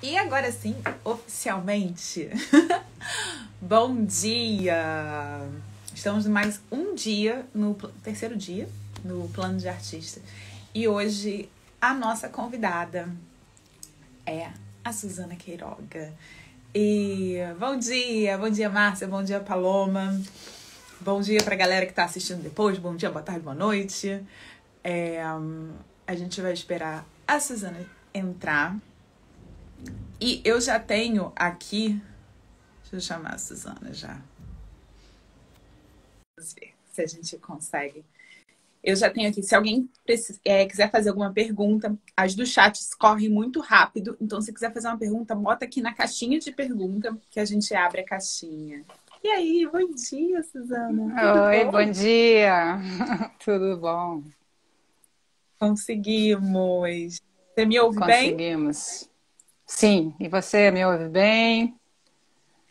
E agora sim, oficialmente, bom dia! Estamos mais um dia, no terceiro dia, no plano de artista. E hoje a nossa convidada é a Suzana Queiroga. E bom dia, bom dia, Márcia, bom dia, Paloma. Bom dia para a galera que está assistindo depois, bom dia, boa tarde, boa noite. É, a gente vai esperar a Suzana entrar e eu já tenho aqui. Deixa eu chamar a Suzana já. Vamos ver se a gente consegue. Eu já tenho aqui. Se alguém precisa, é, quiser fazer alguma pergunta, as do chat correm muito rápido. Então, se quiser fazer uma pergunta, bota aqui na caixinha de pergunta que a gente abre a caixinha. E aí, bom dia, Suzana. Tudo Oi, bom? bom dia. Tudo bom? Conseguimos. Você me ouve Conseguimos. bem? Conseguimos. Sim, e você me ouve bem?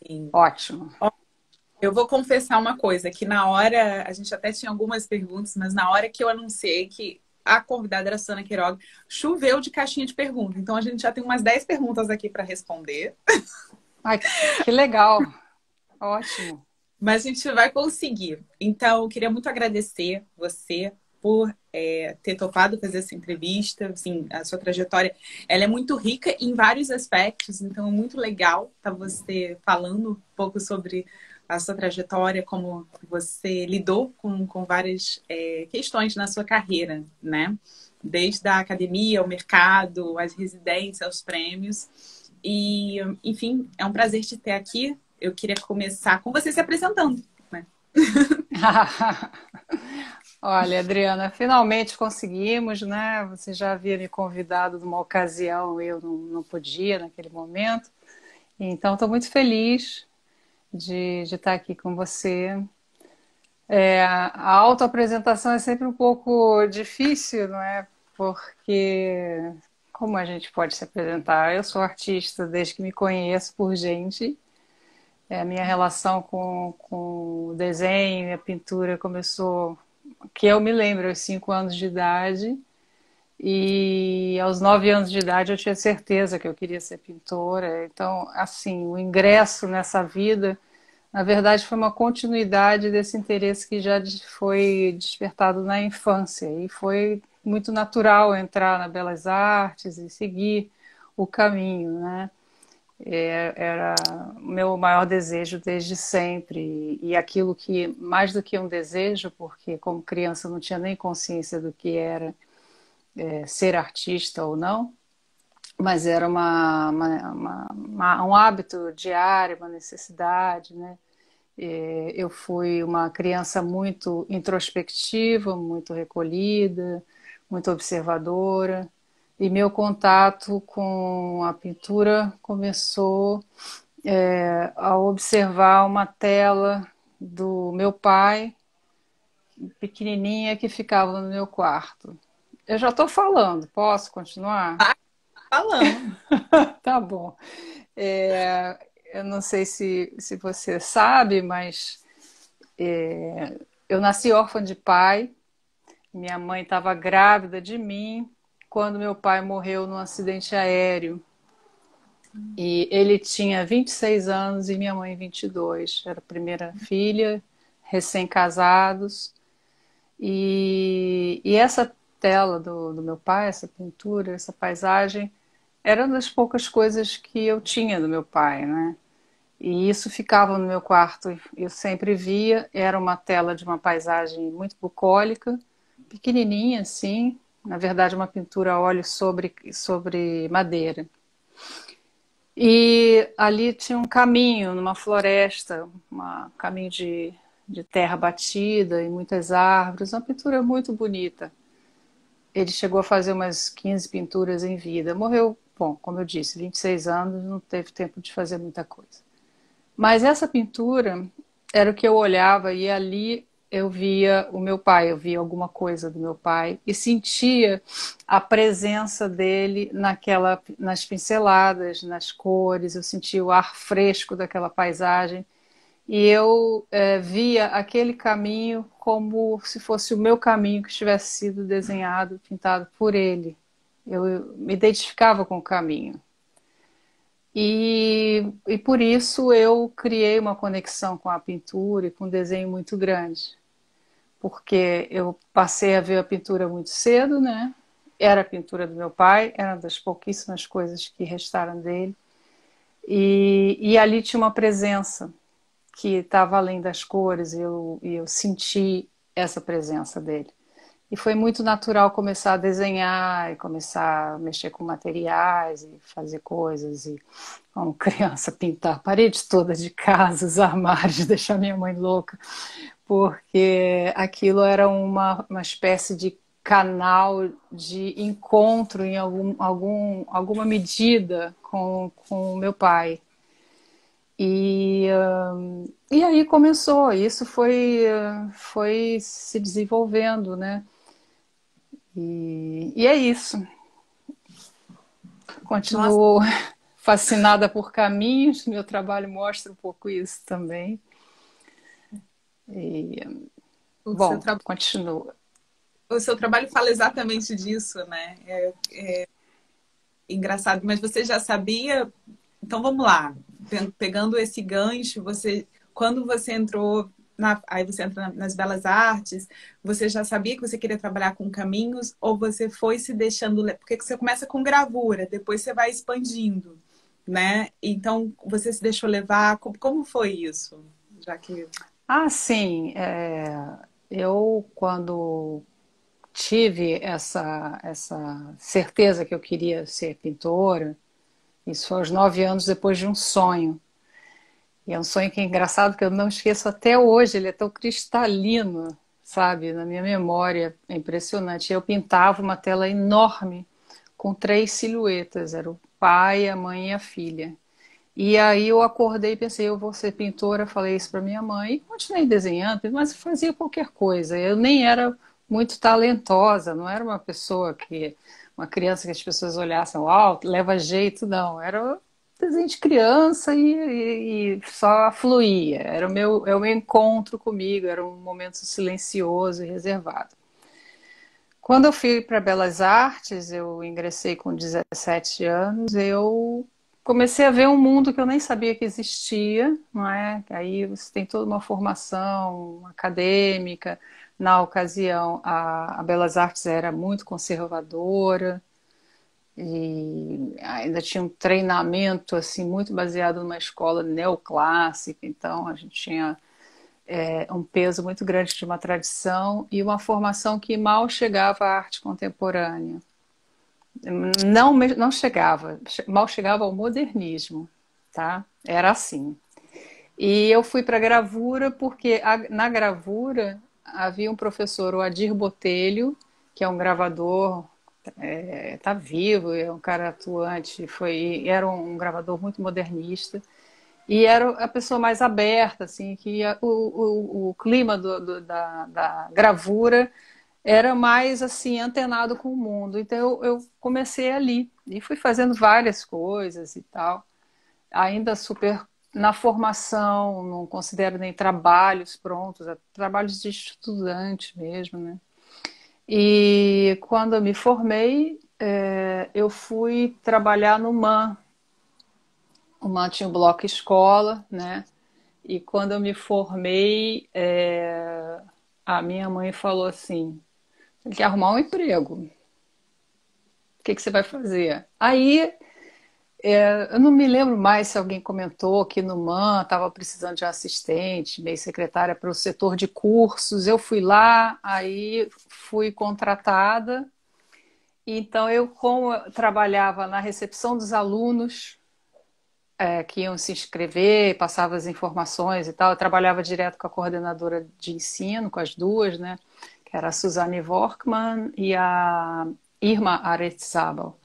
Sim. Ótimo. Eu vou confessar uma coisa, que na hora, a gente até tinha algumas perguntas, mas na hora que eu anunciei que a convidada era a Sana Queiroga, choveu de caixinha de perguntas. Então a gente já tem umas 10 perguntas aqui para responder. Ai, que legal. Ótimo. Mas a gente vai conseguir. Então, eu queria muito agradecer você por é, ter topado fazer essa entrevista. Assim, a sua trajetória ela é muito rica em vários aspectos, então é muito legal estar tá você falando um pouco sobre a sua trajetória, como você lidou com, com várias é, questões na sua carreira, né? Desde a academia, o mercado, as residências, os prêmios. E, enfim, é um prazer te ter aqui. Eu queria começar com você se apresentando. Né? Olha, Adriana, finalmente conseguimos, né? Você já havia me convidado numa ocasião, eu não, não podia naquele momento. Então, estou muito feliz de, de estar aqui com você. É, a autoapresentação é sempre um pouco difícil, não é? Porque como a gente pode se apresentar? Eu sou artista desde que me conheço por gente. É, a minha relação com, com o desenho a pintura começou que eu me lembro, aos cinco anos de idade. E aos nove anos de idade eu tinha certeza que eu queria ser pintora. Então, assim, o ingresso nessa vida, na verdade, foi uma continuidade desse interesse que já foi despertado na infância. E foi muito natural entrar na Belas Artes e seguir o caminho, né? É, era o meu maior desejo desde sempre. E aquilo que mais do que um desejo porque como criança não tinha nem consciência do que era é, ser artista ou não mas era uma, uma, uma, uma, um hábito diário uma necessidade né? É, eu fui uma criança muito introspectiva muito recolhida muito observadora e meu contato com a pintura começou é, a observar uma tela do meu pai, pequenininha, que ficava no meu quarto. Eu já estou falando, posso continuar? Ah, falando. tá bom. É, eu não sei se, se você sabe, mas é, eu nasci órfã de pai. Minha mãe estava grávida de mim quando meu pai morreu num acidente aéreo. E ele tinha 26 anos e minha mãe 22. Era a primeira filha, recém-casados. E, e, essa tela do, do meu pai, essa pintura, essa paisagem, era uma das poucas coisas que eu tinha do meu pai, né? E isso ficava no meu quarto, eu sempre via. Era uma tela de uma paisagem muito bucólica, pequenininha assim, na verdade, uma pintura a óleo sobre, sobre madeira. E ali tinha um caminho, numa floresta, um caminho de, de terra batida e muitas árvores, uma pintura muito bonita. Ele chegou a fazer umas 15 pinturas em vida. Morreu, bom, como eu disse, 26 anos, não teve tempo de fazer muita coisa. Mas essa pintura era o que eu olhava e ali eu via o meu pai, eu via alguma coisa do meu pai e sentia a presença dele naquela, nas pinceladas, nas cores, eu sentia o ar fresco daquela paisagem e eu é, via aquele caminho como se fosse o meu caminho que tivesse sido desenhado, pintado por ele. Eu, eu me identificava com o caminho. E, e por isso eu criei uma conexão com a pintura e com o desenho muito grande. Porque eu passei a ver a pintura muito cedo, né? Era a pintura do meu pai, era uma das pouquíssimas coisas que restaram dele. E, e ali tinha uma presença que estava além das cores, e eu, e eu senti essa presença dele. E foi muito natural começar a desenhar e começar a mexer com materiais e fazer coisas. E, como criança, pintar a parede toda de casa, os armários, deixar minha mãe louca, porque aquilo era uma, uma espécie de canal de encontro em algum, algum, alguma medida com o meu pai. E, uh, e aí começou, isso foi, foi se desenvolvendo, né? E, e é isso. Continuo Nossa. fascinada por caminhos, meu trabalho mostra um pouco isso também. E, o bom, tra... continua o seu trabalho fala exatamente disso, né? É, é, engraçado, mas você já sabia? Então vamos lá, pegando esse gancho, você quando você entrou na, aí você entra nas belas artes, você já sabia que você queria trabalhar com caminhos ou você foi se deixando porque você começa com gravura, depois você vai expandindo, né? Então você se deixou levar, como, foi isso? Já que ah, sim, é, eu quando tive essa, essa certeza que eu queria ser pintora. Isso foi aos nove anos depois de um sonho. E é um sonho que é engraçado, que eu não esqueço até hoje, ele é tão cristalino, sabe, na minha memória, é impressionante. Eu pintava uma tela enorme com três silhuetas, era o pai, a mãe e a filha. E aí eu acordei e pensei, eu vou ser pintora, falei isso para minha mãe e continuei desenhando, mas fazia qualquer coisa. Eu nem era muito talentosa, não era uma pessoa que, uma criança que as pessoas olhassem, uau, leva jeito, não. Era desenho de criança e, e, e, só fluía. Era o meu, é o meu encontro comigo, era um momento silencioso e reservado. Quando eu fui para Belas Artes, eu ingressei com 17 anos, eu comecei a ver um mundo que eu nem sabia que existia, não é? Aí você tem toda uma formação acadêmica, na ocasião, a, a Belas Artes era muito conservadora e ainda tinha um treinamento assim muito baseado numa escola neoclássica, então a gente tinha é, um peso muito grande de uma tradição e uma formação que mal chegava à arte contemporânea. Não, não chegava, mal chegava ao modernismo, tá? Era assim. E eu fui para a gravura porque a, na gravura havia um professor, o Adir Botelho, que é um gravador, está é, tá vivo, é um cara atuante, foi, era um gravador muito modernista. E era a pessoa mais aberta, assim, que o, o, o clima do, do, da, da gravura era mais assim antenado com o mundo. Então eu, eu, comecei ali e fui fazendo várias coisas e tal, ainda super na formação, não considero nem trabalhos prontos, é trabalhos de estudante mesmo, né? E quando eu me formei, é, eu fui trabalhar no MAN. O MAN tinha um bloco escola, né? E quando eu me formei, é, a minha mãe falou assim: tem que arrumar um emprego. O que, que você vai fazer? Aí é, eu não me lembro mais se alguém comentou que no MAN estava precisando de assistente, meio secretária para o setor de cursos. Eu fui lá, aí fui contratada. Então, eu, como eu trabalhava na recepção dos alunos é, que iam se inscrever, passava as informações e tal, eu trabalhava direto com a coordenadora de ensino, com as duas, né? Que era a Suzane Vorkman e a Irma Aretzabal.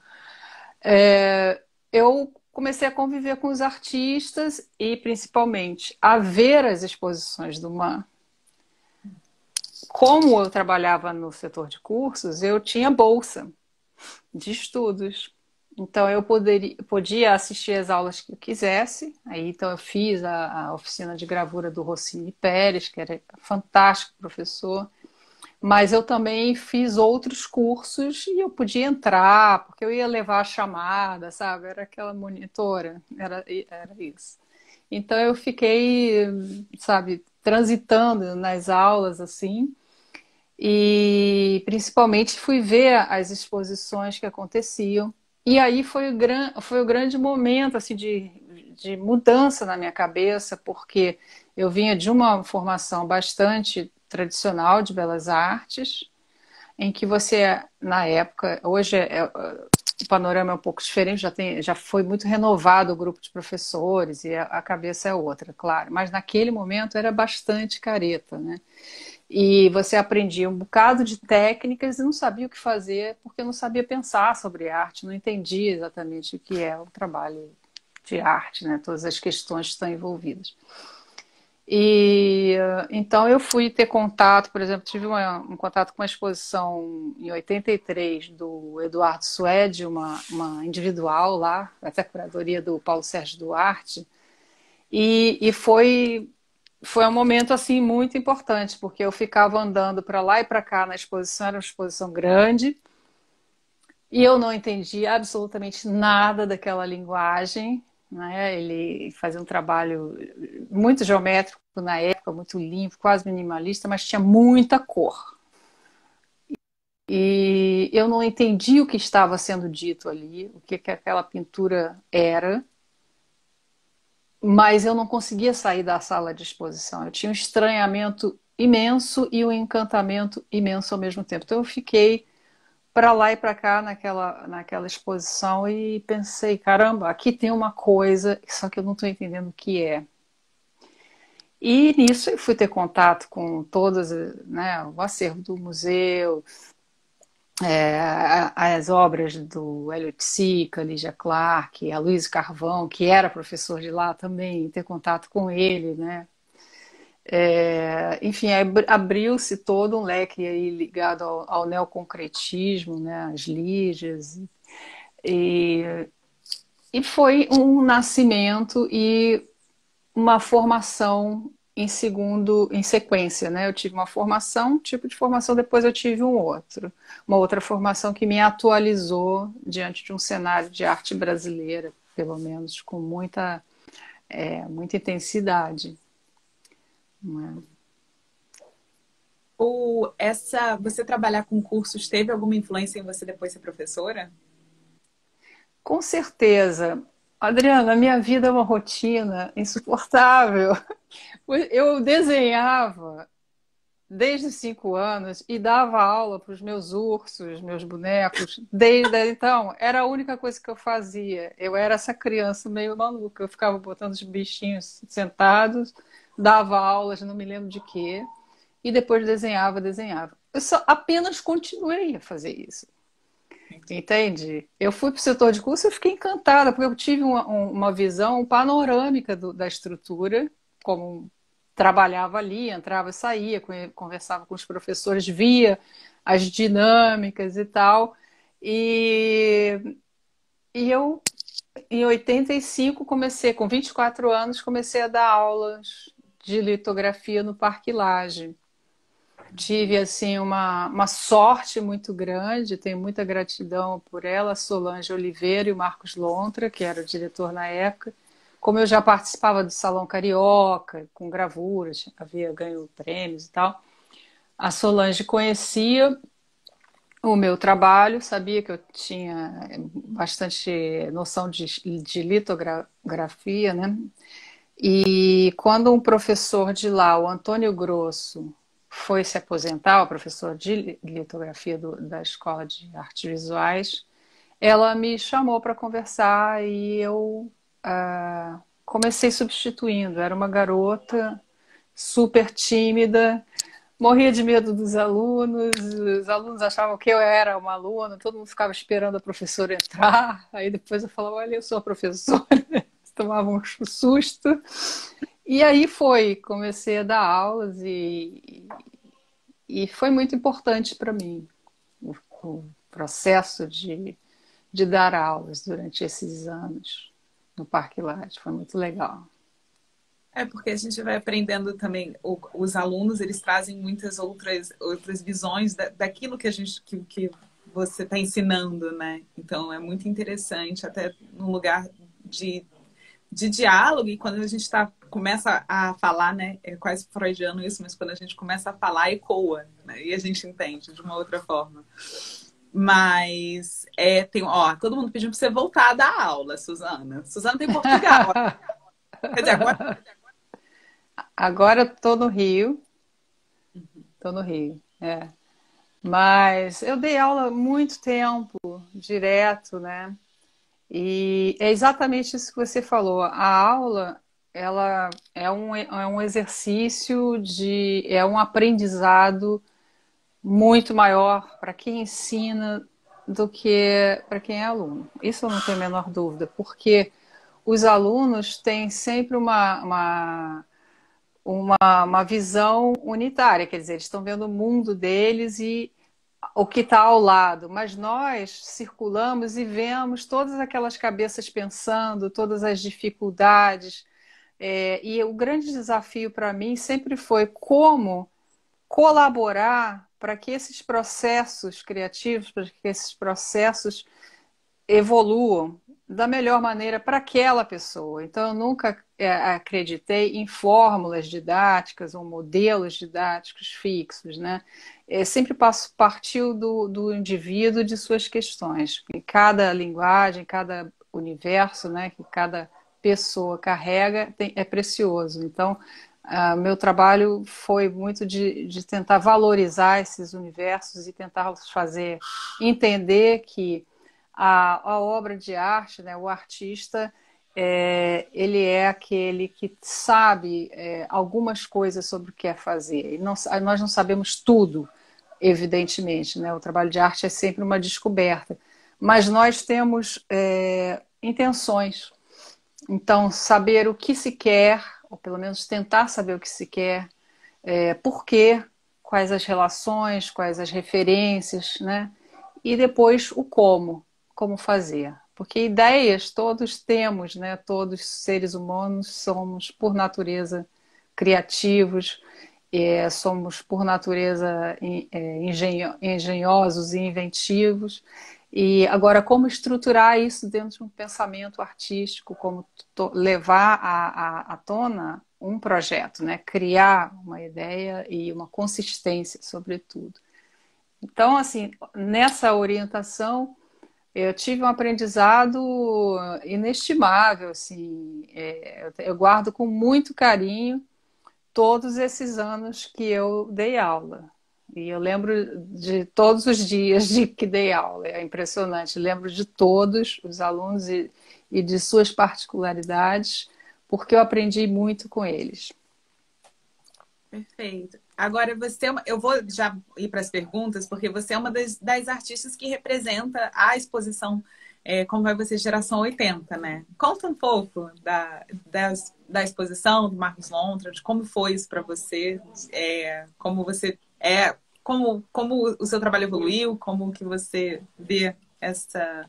É, eu comecei a conviver com os artistas e principalmente a ver as exposições do MAN. Como eu trabalhava no setor de cursos, eu tinha bolsa de estudos. Então eu poderia, podia assistir as aulas que eu quisesse. Aí então eu fiz a, a oficina de gravura do Rossini Pérez, que era fantástico professor. Mas eu também fiz outros cursos e eu podia entrar, porque eu ia levar a chamada, sabe? Era aquela monitora, era, era isso. Então eu fiquei, sabe, transitando nas aulas assim, e principalmente fui ver as exposições que aconteciam. E aí foi o, gran, foi o grande momento assim de, de mudança na minha cabeça, porque eu vinha de uma formação bastante tradicional de belas artes, em que você, na época, hoje é, é, o panorama é um pouco diferente, já, tem, já foi muito renovado o grupo de professores e a, cabeça é outra, claro, mas naquele momento era bastante careta, né? E você aprendia um bocado de técnicas e não sabia o que fazer porque não sabia pensar sobre arte, não entendia exatamente o que é o trabalho de arte, né? Todas as questões que estão envolvidas. E então eu fui ter contato, por exemplo, tive uma, um contato com uma exposição em 83 do Eduardo Suede, uma, uma individual lá, até a curadoria do Paulo Sérgio Duarte, e, e foi foi um momento assim muito importante porque eu ficava andando para lá e para cá na exposição, era uma exposição grande. E eu não entendi absolutamente nada daquela linguagem, né? Ele fazia um trabalho muito geométrico na época, muito limpo, quase minimalista, mas tinha muita cor. E eu não entendi o que estava sendo dito ali, o que, que aquela pintura era, mas eu não conseguia sair da sala de exposição. Eu tinha um estranhamento imenso e um encantamento imenso ao mesmo tempo. Então eu fiquei para lá e para cá naquela, naquela exposição e pensei, caramba, aqui tem uma coisa, só que eu não estou entendendo o que é. E nisso eu fui ter contato com todas, né, o acervo do museu, é, as obras do Elliot Sica, Lígia Clark, a Luiz Carvão, que era professor de lá também, ter contato com ele, né, é, enfim, abriu-se todo um leque aí ligado ao, ao neoconcretismo, né, as lígias, e, e foi um nascimento e uma formação em segundo, em sequência, né? Eu tive uma formação, um tipo de formação, depois eu tive um outro, uma outra formação que me atualizou diante de um cenário de arte brasileira, pelo menos com muita, é, muita intensidade. É? O, essa, você trabalhar com cursos teve alguma influência em você depois ser professora? Com certeza. Adriana, a minha vida é uma rotina insuportável. Eu desenhava desde cinco anos e dava aula para os meus ursos, meus bonecos. Desde então, era a única coisa que eu fazia. Eu era essa criança meio maluca. Eu ficava botando os bichinhos sentados dava aulas, não me lembro de quê, e depois desenhava, desenhava. Eu só apenas continuei a fazer isso. Entende? Eu fui para o setor de curso e fiquei encantada, porque eu tive uma, uma visão panorâmica do, da estrutura, como trabalhava ali, entrava e saía, conversava com os professores, via as dinâmicas e tal. E, e eu, em 85, comecei, com 24 anos, comecei a dar aulas de litografia no Parque Lage. Tive assim uma, uma sorte muito grande, tenho muita gratidão por ela, Solange Oliveira e o Marcos Lontra, que era o diretor na época. Como eu já participava do Salão Carioca, com gravuras, havia ganho prêmios e tal, a Solange conhecia o meu trabalho, sabia que eu tinha bastante noção de, de litografia, né? E quando um professor de lá, o Antônio Grosso, foi se aposentar, o professor de litografia do, da Escola de Artes Visuais, ela me chamou para conversar e eu uh, comecei substituindo. Era uma garota super tímida, morria de medo dos alunos, os alunos achavam que eu era uma aluna, todo mundo ficava esperando a professora entrar, aí depois eu falava, olha, eu sou a professora tomava um susto. E aí foi, comecei a dar aulas e, e foi muito importante para mim o, o, processo de, de dar aulas durante esses anos no Parque Laje. Foi muito legal. É porque a gente vai aprendendo também, os alunos eles trazem muitas outras, outras visões da, daquilo que a gente que, que você está ensinando, né? Então é muito interessante, até num lugar de, de diálogo, e quando a gente tá, começa a falar, né? É quase freudiano isso, mas quando a gente começa a falar, ecoa, né? E a gente entende de uma outra forma. Mas é, tem, ó, todo mundo pedindo para você voltar da aula, Suzana. Suzana tem Portugal. Quer dizer, agora Agora estou no Rio. Estou no Rio, é. Mas eu dei aula muito tempo, direto, né? E é exatamente isso que você falou. A aula, ela é um, é um exercício de, é um aprendizado muito maior para quem ensina do que para quem é aluno. Isso eu não tenho a menor dúvida, porque os alunos têm sempre uma, uma uma, uma visão unitária, quer dizer, eles estão vendo o mundo deles e o que está ao lado, mas nós circulamos e vemos todas aquelas cabeças pensando, todas as dificuldades. É, e o grande desafio para mim sempre foi como colaborar para que esses processos criativos, para que esses processos evoluam da melhor maneira para aquela pessoa. Então, eu nunca é, acreditei em fórmulas didáticas ou modelos didáticos fixos, né? É, sempre passo, partiu do, do indivíduo de suas questões. E cada linguagem, cada universo, né, que cada pessoa carrega tem, é precioso. Então, uh, meu trabalho foi muito de, de tentar valorizar esses universos e tentar fazer entender que a, a obra de arte, né, o artista, é, ele é aquele que sabe é, algumas coisas sobre o que é fazer. Não, nós não sabemos tudo, evidentemente. Né? O trabalho de arte é sempre uma descoberta. Mas nós temos é, intenções. Então, saber o que se quer, ou pelo menos tentar saber o que se quer, é, por quê, quais as relações, quais as referências, né? E depois o como como fazer. Porque ideias todos temos, né? Todos seres humanos somos, por natureza, criativos, é, somos, por natureza, é, engenho, engenhosos e inventivos. E agora, como estruturar isso dentro de um pensamento artístico, como levar à, à, tona um projeto, né? criar uma ideia e uma consistência, sobretudo. Então, assim, nessa orientação, eu tive um aprendizado inestimável, assim, é, eu guardo com muito carinho todos esses anos que eu dei aula. E eu lembro de todos os dias de que dei aula, é impressionante. lembro de todos os alunos e, e de suas particularidades, porque eu aprendi muito com eles. Perfeito. Agora, você é eu vou já ir para as perguntas, porque você é uma das, das artistas que representa a exposição é, Como Vai Você Geração 80, né? Conta um pouco da, da, da exposição do Marcos Lontra, de como foi isso para você, é, como você é, como, como o seu trabalho evoluiu, como que você vê essa,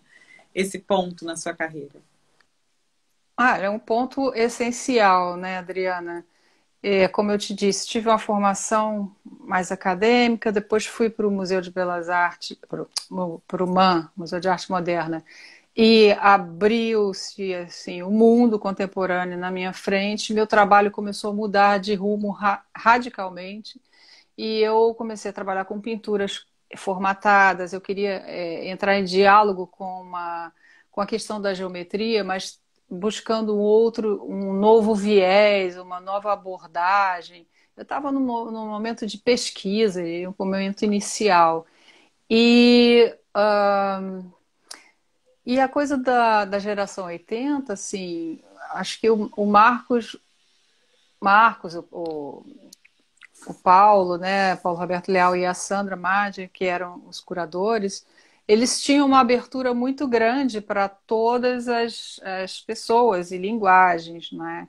esse ponto na sua carreira. Ah, é um ponto essencial, né, Adriana? É, como eu te disse, tive uma formação mais acadêmica, depois fui para o Museu de Belas Artes, para o MAN, Museu de Arte Moderna, e abriu-se assim, o mundo contemporâneo na minha frente. Meu trabalho começou a mudar de rumo ra radicalmente e eu comecei a trabalhar com pinturas formatadas. Eu queria é, entrar em diálogo com, uma, com a questão da geometria, mas buscando um outro, um novo viés, uma nova abordagem. Eu estava num, num, momento de pesquisa, um momento inicial. E, uh, e a coisa da, da geração 80, assim, acho que o, o Marcos, Marcos, o, o Paulo, né, Paulo Roberto Leal e a Sandra Maggi, que eram os curadores, eles tinham uma abertura muito grande para todas as, as, pessoas e linguagens, né?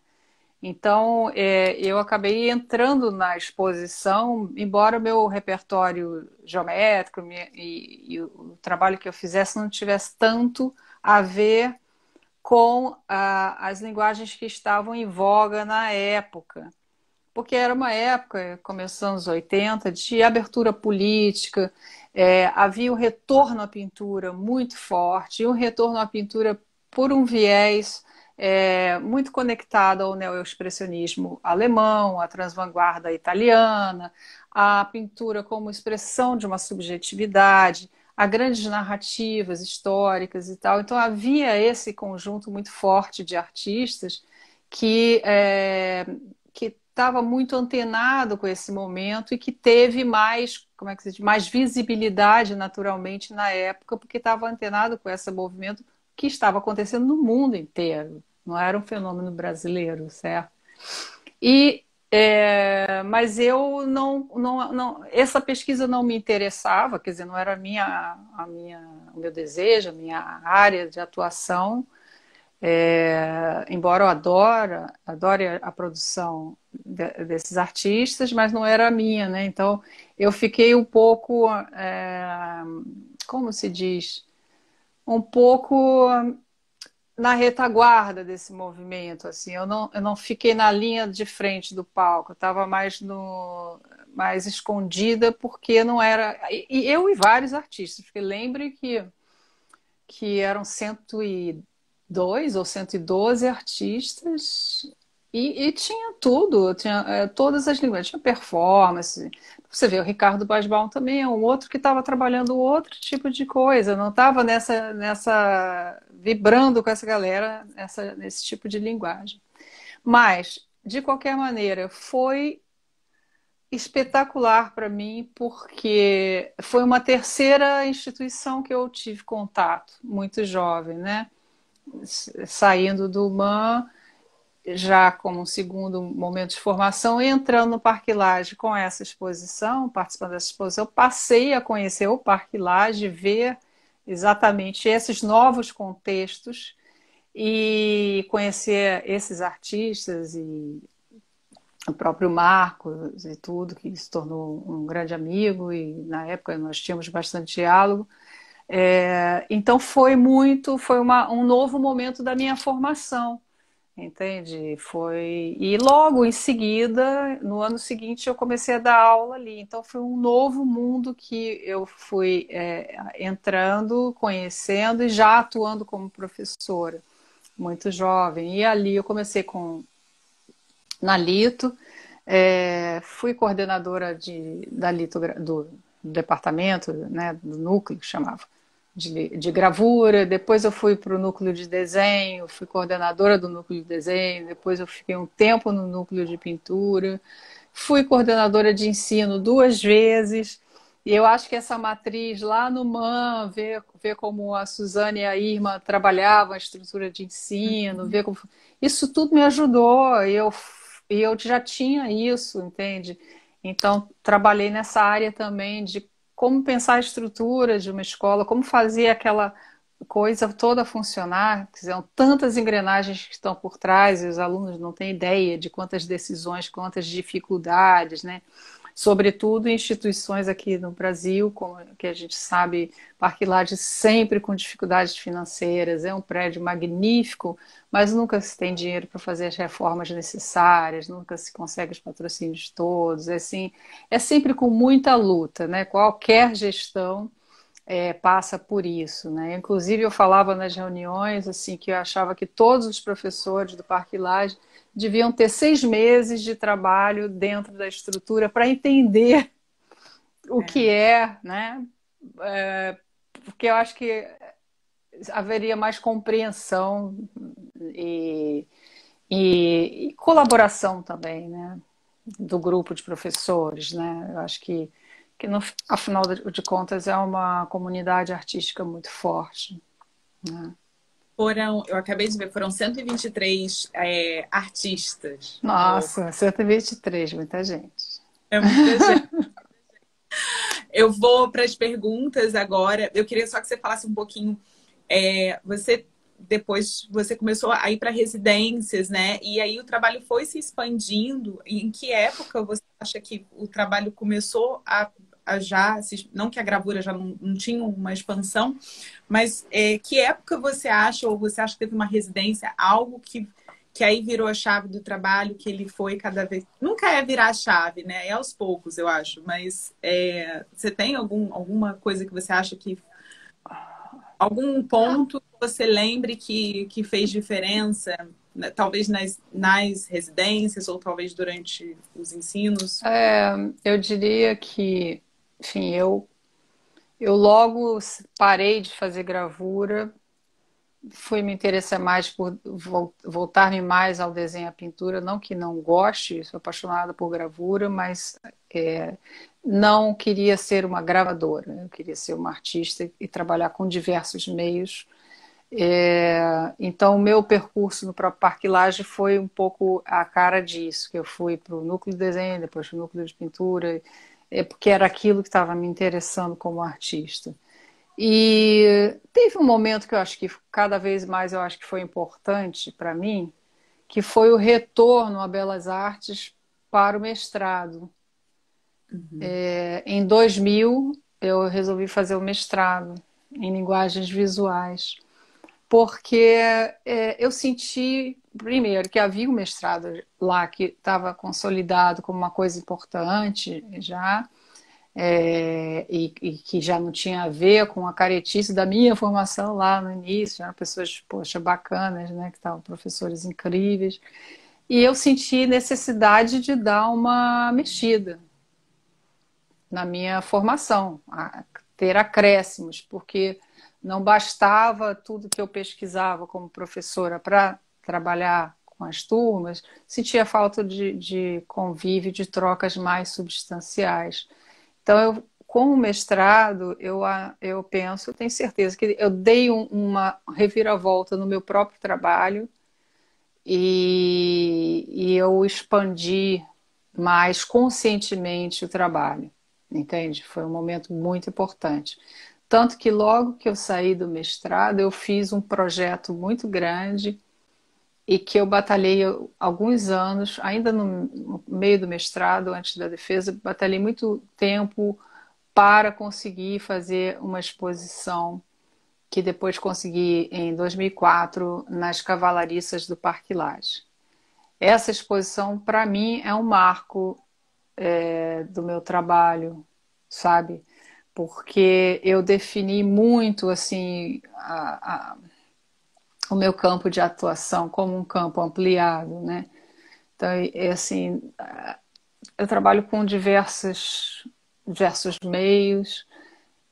Então, é, eu acabei entrando na exposição, embora o meu repertório geométrico e, e, o trabalho que eu fizesse não tivesse tanto a ver com ah, as linguagens que estavam em voga na época. Porque era uma época, começando os 80, de abertura política, é, havia um retorno à pintura muito forte, e um retorno à pintura por um viés é, muito conectado ao neoexpressionismo alemão, à transvanguarda italiana, à pintura como expressão de uma subjetividade, a grandes narrativas históricas e tal. Então havia esse conjunto muito forte de artistas que é, que estava muito antenado com esse momento e que teve mais como é que se diz, mais visibilidade naturalmente na época porque estava antenado com esse movimento que estava acontecendo no mundo inteiro. Não era um fenômeno brasileiro, certo? E é, mas eu não, não, não, essa pesquisa não me interessava, quer dizer, não era a minha, a minha, o meu desejo, a minha área de atuação. É, embora eu adore, adore a produção de, desses artistas, mas não era minha, né? Então eu fiquei um pouco, é, como se diz, um pouco na retaguarda desse movimento, assim, eu não, eu não fiquei na linha de frente do palco, eu estava mais no mais escondida porque não era e, e eu e vários artistas, porque lembre que que eram 102 ou 112 artistas e, e tinha tudo, tinha é, todas as línguas, tinha performance. Você vê, o Ricardo Basbaum também é um outro que estava trabalhando outro tipo de coisa, não estava nessa, nessa vibrando com essa galera nessa, nesse tipo de linguagem. Mas, de qualquer maneira, foi espetacular para mim, porque foi uma terceira instituição que eu tive contato, muito jovem, né? Saindo do MAN já como um segundo momento de formação, entrando no Parque Lage com essa exposição, participando dessa exposição, passei a conhecer o Parque Lage, ver exatamente esses novos contextos e conhecer esses artistas e o próprio Marcos e tudo, que se tornou um grande amigo e na época nós tínhamos bastante diálogo. É, então foi muito, foi uma, um novo momento da minha formação Entende? Foi. E logo em seguida, no ano seguinte, eu comecei a dar aula ali. Então foi um novo mundo que eu fui é, entrando, conhecendo e já atuando como professora, muito jovem. E ali eu comecei com na Lito, é, fui coordenadora de, da Lito, do, departamento, né, do núcleo que chamava de, de gravura, depois eu fui para o núcleo de desenho, fui coordenadora do núcleo de desenho, depois eu fiquei um tempo no núcleo de pintura, fui coordenadora de ensino duas vezes, e eu acho que essa matriz lá no MAN, ver, ver como a Suzane e a Irma trabalhavam a estrutura de ensino, ver como... Isso tudo me ajudou, e eu, e eu já tinha isso, entende? Então, trabalhei nessa área também de como pensar a estrutura de uma escola, como fazer aquela coisa toda funcionar, são tantas engrenagens que estão por trás e os alunos não têm ideia de quantas decisões, quantas dificuldades, né? Sobretudo instituições aqui no Brasil, como que a gente sabe, Parque Lage sempre com dificuldades financeiras, é um prédio magnífico, mas nunca se tem dinheiro para fazer as reformas necessárias, nunca se consegue os patrocínios todos, é assim, é sempre com muita luta, né? Qualquer gestão é, passa por isso, né? Inclusive eu falava nas reuniões assim que eu achava que todos os professores do Parque Lage deviam ter seis meses de trabalho dentro da estrutura para entender o é. que é, né? É, porque eu acho que haveria mais compreensão e, e, e, colaboração também, né? Do grupo de professores, né? Eu acho que, que no afinal de contas é uma comunidade artística muito forte, né? Foram, eu acabei de ver, foram 123 é, artistas. Nossa, 123, muita gente. É muita gente. eu vou para as perguntas agora. Eu queria só que você falasse um pouquinho. É, você depois você começou a ir para residências, né? E aí o trabalho foi se expandindo. Em que época você acha que o trabalho começou a, já, não que a gravura já não, não tinha uma expansão, mas é, que época você acha, ou você acha que teve uma residência, algo que, que aí virou a chave do trabalho, que ele foi cada vez. Nunca é virar a chave, né? É aos poucos, eu acho. Mas é, você tem algum, alguma coisa que você acha que. Algum ponto que você lembre que, que fez diferença? Né? talvez nas, nas residências ou talvez durante os ensinos? É, eu diria que, enfim, eu, eu logo parei de fazer gravura, fui me interessar mais por voltar-me mais ao desenho e à pintura, não que não goste, sou apaixonada por gravura, mas é, não queria ser uma gravadora, eu queria ser uma artista e trabalhar com diversos meios. É, então, o meu percurso no próprio Parque Laje foi um pouco a cara disso, que eu fui para o núcleo de desenho, depois para o núcleo de pintura, é, porque era aquilo que estava me interessando como artista. E teve um momento que eu acho que cada vez mais eu acho que foi importante para mim, que foi o retorno a Belas Artes para o mestrado. Uhum. É, em 2000, eu resolvi fazer o mestrado em linguagens visuais porque é, eu senti, primeiro, que havia um mestrado lá que estava consolidado como uma coisa importante já, é, e, e, que já não tinha a ver com a caretice da minha formação lá no início, eram pessoas, poxa, bacanas, né, que estavam professores incríveis, e eu senti necessidade de dar uma mexida na minha formação, ter acréscimos, porque não bastava tudo que eu pesquisava como professora para trabalhar com as turmas, sentia falta de, de convívio, de trocas mais substanciais. Então, eu, com o mestrado, eu, eu penso, tenho certeza que eu dei um, uma reviravolta no meu próprio trabalho e, e eu expandi mais conscientemente o trabalho, entende? Foi um momento muito importante. Tanto que logo que eu saí do mestrado, eu fiz um projeto muito grande e que eu batalhei alguns anos, ainda no meio do mestrado, antes da defesa, batalhei muito tempo para conseguir fazer uma exposição que depois consegui em 2004 nas Cavalariças do Parque Lage. Essa exposição, para mim, é um marco é, do meu trabalho, sabe? porque eu defini muito assim a, a, o meu campo de atuação como um campo ampliado, né? Então, é assim, eu trabalho com diversos diversos meios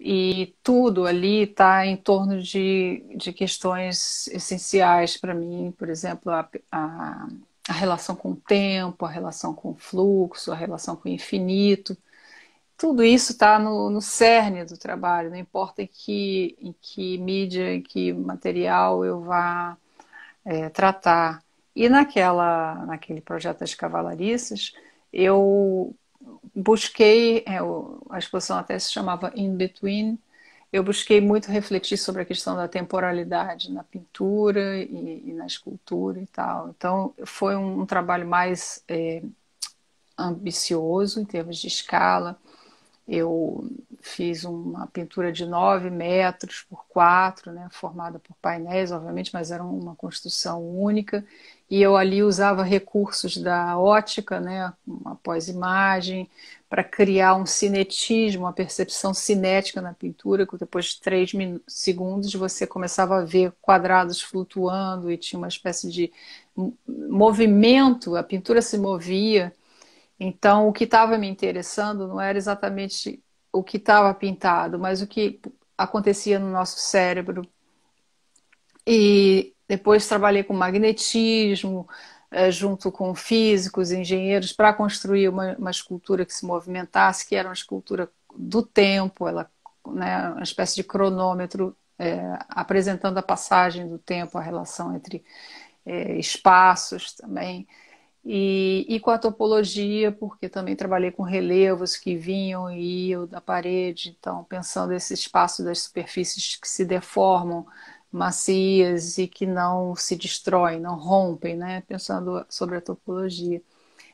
e tudo ali está em torno de, de questões essenciais para mim, por exemplo, a, a, a relação com o tempo, a relação com o fluxo, a relação com o infinito tudo isso está no, no cerne do trabalho, não importa em que, em que mídia, em que material eu vá é, tratar. E naquela, naquele projeto das cavalariças, eu busquei, é, a exposição até se chamava In Between, eu busquei muito refletir sobre a questão da temporalidade na pintura e, e na escultura e tal. Então, foi um, um trabalho mais é, ambicioso em termos de escala, eu fiz uma pintura de 9 metros por 4, né, formada por painéis, obviamente, mas era uma construção única. E eu ali usava recursos da ótica, né, uma pós-imagem, para criar um cinetismo, uma percepção cinética na pintura, que depois de três segundos você começava a ver quadrados flutuando e tinha uma espécie de movimento, a pintura se movia então, o que estava me interessando não era exatamente o que estava pintado, mas o que acontecia no nosso cérebro. E depois trabalhei com magnetismo, eh, junto com físicos, engenheiros, para construir uma, uma, escultura que se movimentasse, que era uma escultura do tempo, ela, né, uma espécie de cronômetro é, apresentando a passagem do tempo, a relação entre é, espaços também. E, e, com a topologia, porque também trabalhei com relevos que vinham e iam da parede, então pensando esse espaço das superfícies que se deformam, macias e que não se destroem, não rompem, né? pensando sobre a topologia.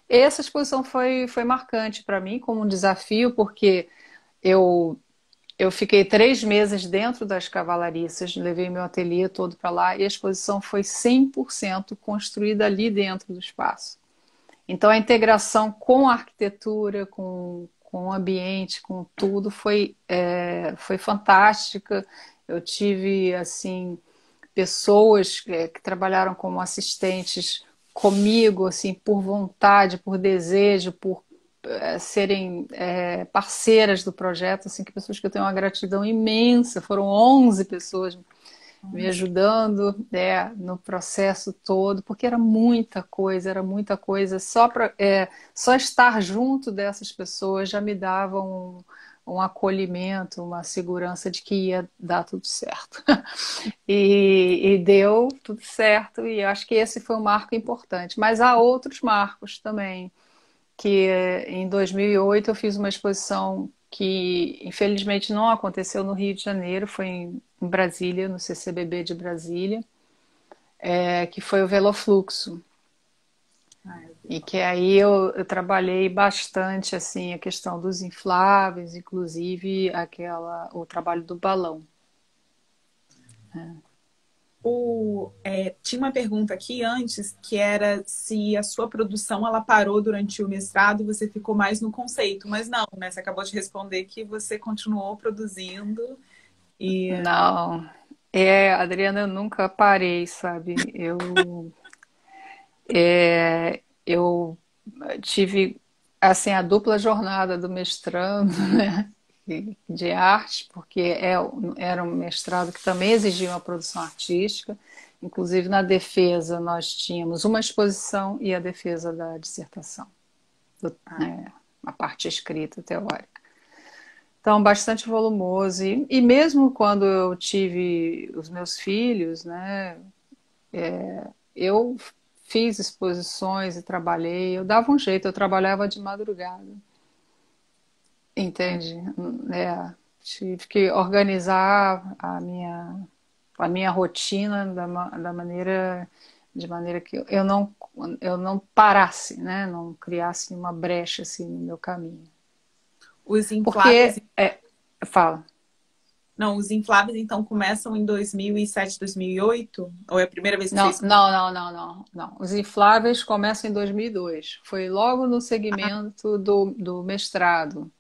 Essa exposição foi, foi marcante para mim como um desafio, porque eu eu fiquei três meses dentro das cavalariças, levei meu ateliê todo para lá e a exposição foi 100% construída ali dentro do espaço. Então a integração com a arquitetura, com, com o ambiente, com tudo foi, é, foi fantástica. Eu tive assim pessoas que, que trabalharam como assistentes comigo, assim, por vontade, por desejo, por é, serem é, parceiras do projeto, assim, que pessoas que eu tenho uma gratidão imensa, foram 11 pessoas me ajudando é, no processo todo, porque era muita coisa, era muita coisa. Só, pra, é, só estar junto dessas pessoas já me dava um, um acolhimento, uma segurança de que ia dar tudo certo. e, e, deu tudo certo, e acho que esse foi um marco importante. Mas há outros marcos também, que em 2008 eu fiz uma exposição que infelizmente não aconteceu no Rio de Janeiro, foi em, Brasília, no CCBB de Brasília, é, que foi o Velofluxo. E que aí eu, eu, trabalhei bastante assim a questão dos infláveis, inclusive aquela o trabalho do balão. É. O, é, tinha uma pergunta aqui antes que era se a sua produção ela parou durante o mestrado e você ficou mais no conceito, mas não, né? Você acabou de responder que você continuou produzindo e não. É, Adriana, eu nunca parei, sabe? Eu é, eu tive assim a dupla jornada do mestrando, né? de arte, porque é, era um mestrado que também exigia uma produção artística. Inclusive, na defesa, nós tínhamos uma exposição e a defesa da dissertação, do, é, a parte escrita, teórica. Então, bastante volumoso. E, e, mesmo quando eu tive os meus filhos, né, é, eu fiz exposições e trabalhei, eu dava um jeito, eu trabalhava de madrugada. Entende? É, tive que organizar a minha, a minha rotina da, da maneira de maneira que eu não eu não parasse, né? Não criasse uma brecha assim no meu caminho. Os infláveis. Porque, é, fala. Não, os infláveis então começam em 2007, 2008? Ou é a primeira vez que não, fez? Não, não, não, não, não. Os infláveis começam em 2002. Foi logo no segmento ah. do, do mestrado,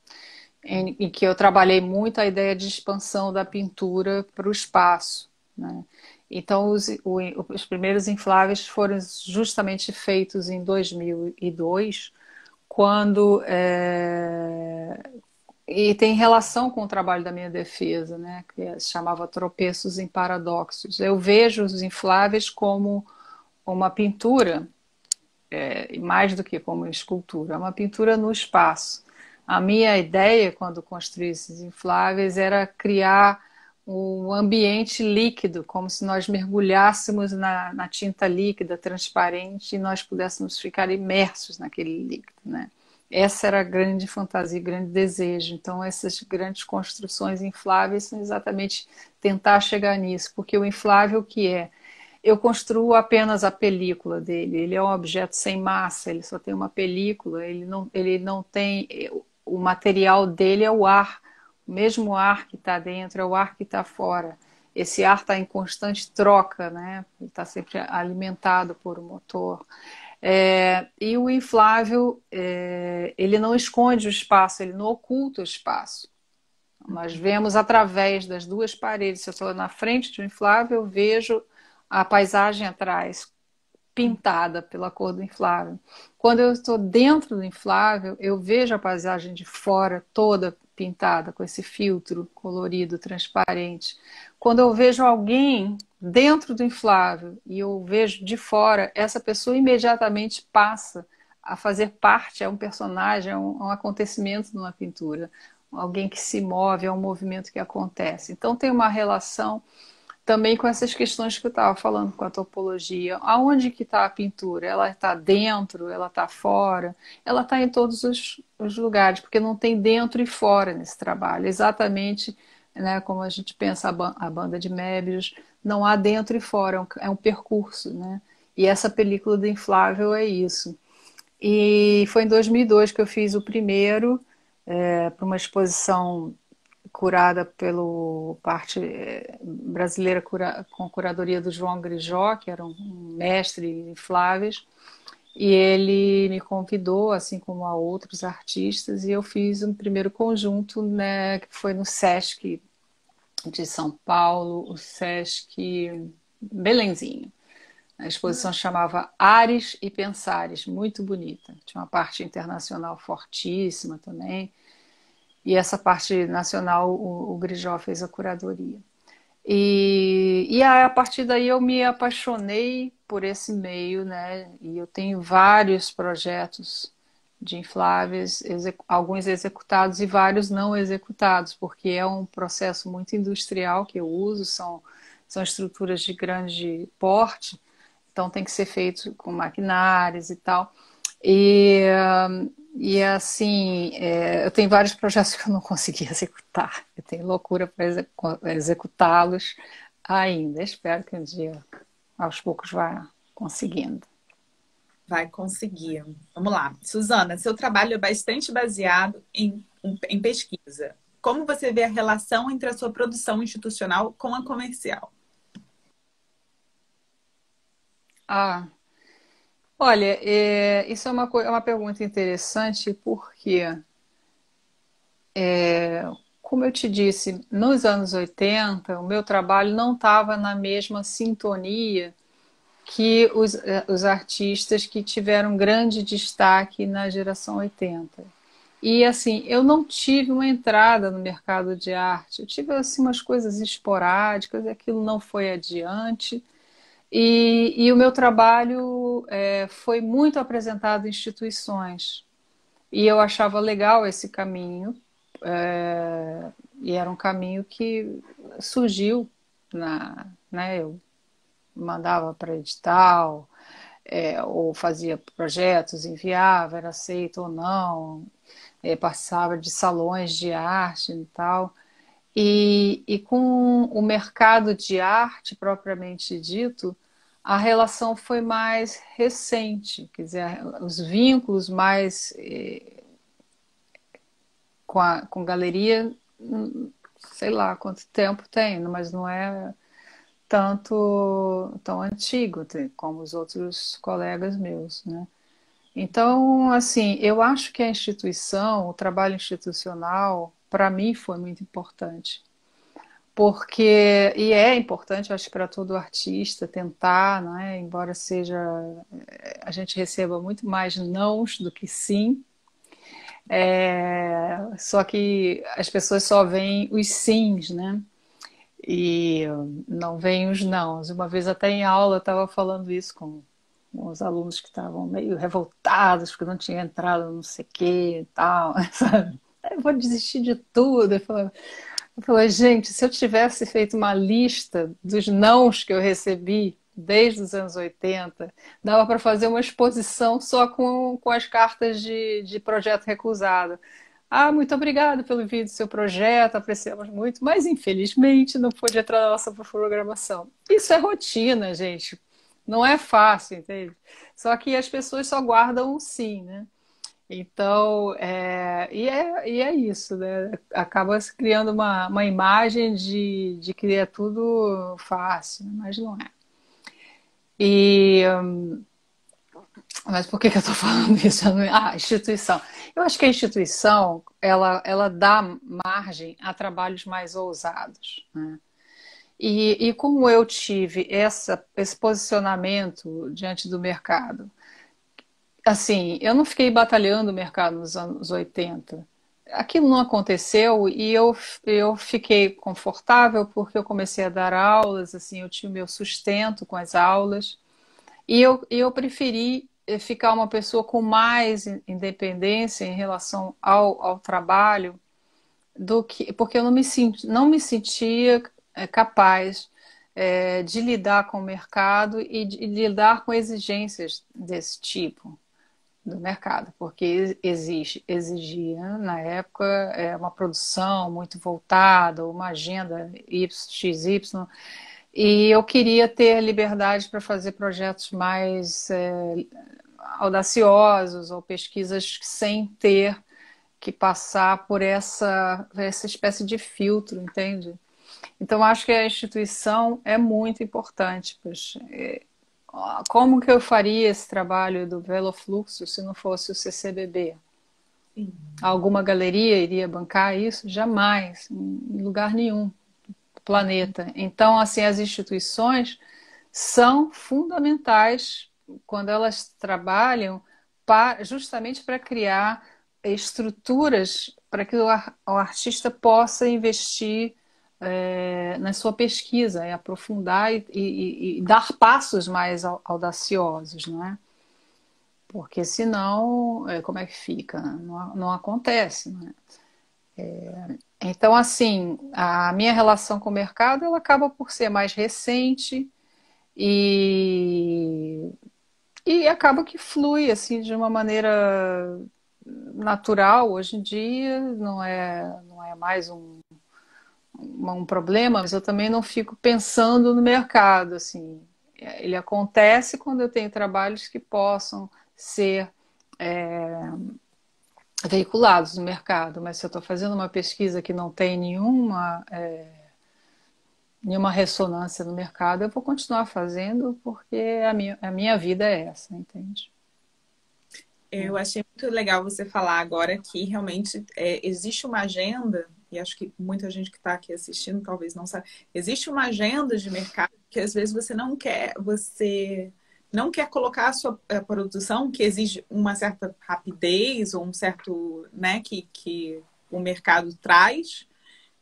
em, em, que eu trabalhei muito a ideia de expansão da pintura para o espaço. Né? Então, os, o, os primeiros infláveis foram justamente feitos em 2002, quando é, e tem relação com o trabalho da minha defesa, né, que se chamava Tropeços em Paradoxos. Eu vejo os infláveis como uma pintura, é, mais do que como escultura, é uma pintura no espaço. A minha ideia, quando construí esses infláveis, era criar um ambiente líquido, como se nós mergulhássemos na, na tinta líquida, transparente, e nós pudéssemos ficar imersos naquele líquido, né? essa era a grande fantasia, grande desejo. Então, essas grandes construções infláveis são exatamente tentar chegar nisso, porque o inflável que é? Eu construo apenas a película dele, ele é um objeto sem massa, ele só tem uma película, ele não, ele não tem. O material dele é o ar, o mesmo ar que está dentro é o ar que está fora. Esse ar está em constante troca, né? Ele está sempre alimentado por um motor. É, e o inflável, é, ele não esconde o espaço, ele não oculta o espaço. Nós vemos através das duas paredes. Se eu estou na frente de um inflável, eu vejo a paisagem atrás, pintada pela cor do inflável. Quando eu estou dentro do inflável, eu vejo a paisagem de fora toda pintada com esse filtro colorido, transparente. Quando eu vejo alguém dentro do inflável e eu vejo de fora, essa pessoa imediatamente passa a fazer parte, é um personagem, é um, um acontecimento numa pintura. Alguém que se move, é um movimento que acontece. Então tem uma relação também com essas questões que eu estava falando com a topologia. Aonde que está a pintura? Ela está dentro? Ela está fora? Ela está em todos os, os, lugares, porque não tem dentro e fora nesse trabalho. Exatamente né, como a gente pensa a, ba a banda de Mébius, não há dentro e fora, é um, é um percurso. Né? E essa película do Inflável é isso. E foi em 2002 que eu fiz o primeiro, é, para uma exposição curada pelo parte é, brasileira cura, com curadoria do João Grijó, que era um mestre em Flávio, e ele me convidou, assim como a outros artistas, e eu fiz um primeiro conjunto, né, que foi no Sesc de São Paulo, o Sesc Belenzinho. A exposição chamava Ares e Pensares, muito bonita. Tinha uma parte internacional fortíssima também. E essa parte nacional, o, o Grijó fez a curadoria. E, e a partir daí eu me apaixonei por esse meio, né? E eu tenho vários projetos de infláveis, alguns executados e vários não executados, porque é um processo muito industrial que eu uso, são, são estruturas de grande porte, então tem que ser feito com maquinários e tal. E, e assim, é, eu tenho vários projetos que eu não consegui executar, eu tenho loucura para executá-los ainda. Espero que um dia, aos poucos, vá conseguindo. Vai conseguir. Vamos lá. Suzana, seu trabalho é bastante baseado em, em pesquisa. Como você vê a relação entre a sua produção institucional com a comercial? Ah, olha, é, isso é uma, é uma pergunta interessante porque, é, como eu te disse, nos anos 80, o meu trabalho não estava na mesma sintonia que os, é, os artistas que tiveram grande destaque na geração 80. E assim, eu não tive uma entrada no mercado de arte. Eu tive assim umas coisas esporádicas, aquilo não foi adiante. E, e o meu trabalho é, foi muito apresentado em instituições. E eu achava legal esse caminho, é, e era um caminho que surgiu na. Né, eu mandava para edital, é, ou fazia projetos, enviava, era aceito ou não, é, participava de salões de arte e tal. E, e com o mercado de arte propriamente dito, a relação foi mais recente, quer dizer, os vínculos mais eh, com, a, com galeria, sei lá quanto tempo tem, mas não é tanto tão antigo como os outros colegas meus, né? Então, assim, eu acho que a instituição, o trabalho institucional, para mim foi muito importante. Porque, e é importante, acho, para todo artista tentar, né, embora seja, a gente receba muito mais nãos do que sim, é, só que as pessoas só veem os sims, né? E não veem os nãos. Uma vez até em aula eu estava falando isso com os alunos que estavam meio revoltados porque não tinha entrado não sei o que e tal. Sabe? Eu vou desistir de tudo. Eu falava, eu gente, se eu tivesse feito uma lista dos nãos que eu recebi desde os anos 80, dava para fazer uma exposição só com, com as cartas de, de projeto recusado. Ah, muito obrigado pelo vídeo do seu projeto, apreciamos muito, mas infelizmente não pôde entrar na nossa programação. Isso é rotina, gente. Não é fácil, entende? Só que as pessoas só guardam um sim, né? Então, é, e, é, e é isso, né? Acaba se criando uma, uma imagem de, de que é tudo fácil, mas não é. E, hum, mas por que, que eu estou falando isso? Ah, instituição. Eu acho que a instituição, ela, ela dá margem a trabalhos mais ousados, né? E, e como eu tive essa, esse posicionamento diante do mercado, assim, eu não fiquei batalhando o mercado nos anos 80. Aquilo não aconteceu e eu, eu fiquei confortável porque eu comecei a dar aulas, assim, eu tinha o meu sustento com as aulas. E eu, eu preferi eh, ficar uma pessoa com mais independência em relação ao, ao trabalho do que porque eu não me, senti, não me sentia eh, capaz é, de lidar com o mercado e de, de lidar com exigências desse tipo do mercado, porque exige, exigia, na época, é, uma produção muito voltada, uma agenda XY, e eu queria ter liberdade para fazer projetos mais é, audaciosos ou pesquisas sem ter que passar por essa, essa espécie de filtro, entende? Então, acho que a instituição é muito importante. Pois, é, como que eu faria esse trabalho do Velofluxo se não fosse o CCBB? Sim. Alguma galeria iria bancar isso? Jamais, em lugar nenhum do planeta. Então, assim, as instituições são fundamentais quando elas trabalham para, justamente para criar estruturas para que o, artista possa investir é, na sua pesquisa, e aprofundar e, e, e, dar passos mais audaciosos, não é? Porque senão, é, como é que fica? Não, não acontece, não é? É, então, assim, a minha relação com o mercado ela acaba por ser mais recente e, e acaba que flui assim de uma maneira natural hoje em dia, não é, não é mais um, um problema, mas eu também não fico pensando no mercado, assim. Ele acontece quando eu tenho trabalhos que possam ser é, veiculados no mercado, mas se eu estou fazendo uma pesquisa que não tem nenhuma é, nenhuma ressonância no mercado, eu vou continuar fazendo porque a minha, a minha vida é essa, entende? Eu achei muito legal você falar agora que realmente é, existe uma agenda, e acho que muita gente que está aqui assistindo talvez não sabe, existe uma agenda de mercado que às vezes você não quer, você não quer colocar a sua produção, que exige uma certa rapidez ou um certo, né, que, que o mercado traz,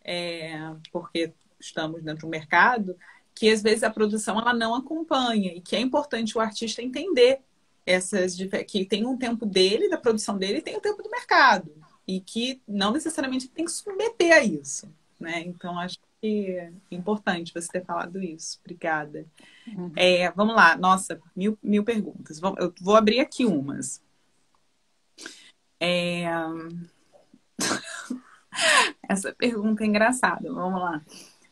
é, porque estamos dentro do mercado, que às vezes a produção ela não acompanha e que é importante o artista entender essas que tem um tempo dele, da produção dele, e tem o tempo do mercado. E que não necessariamente tem que submeter a isso. Né? Então, acho que é importante você ter falado isso. Obrigada. Uhum. É, vamos lá, nossa, mil, mil perguntas. Eu vou abrir aqui umas. É... Essa pergunta é engraçada. Vamos lá.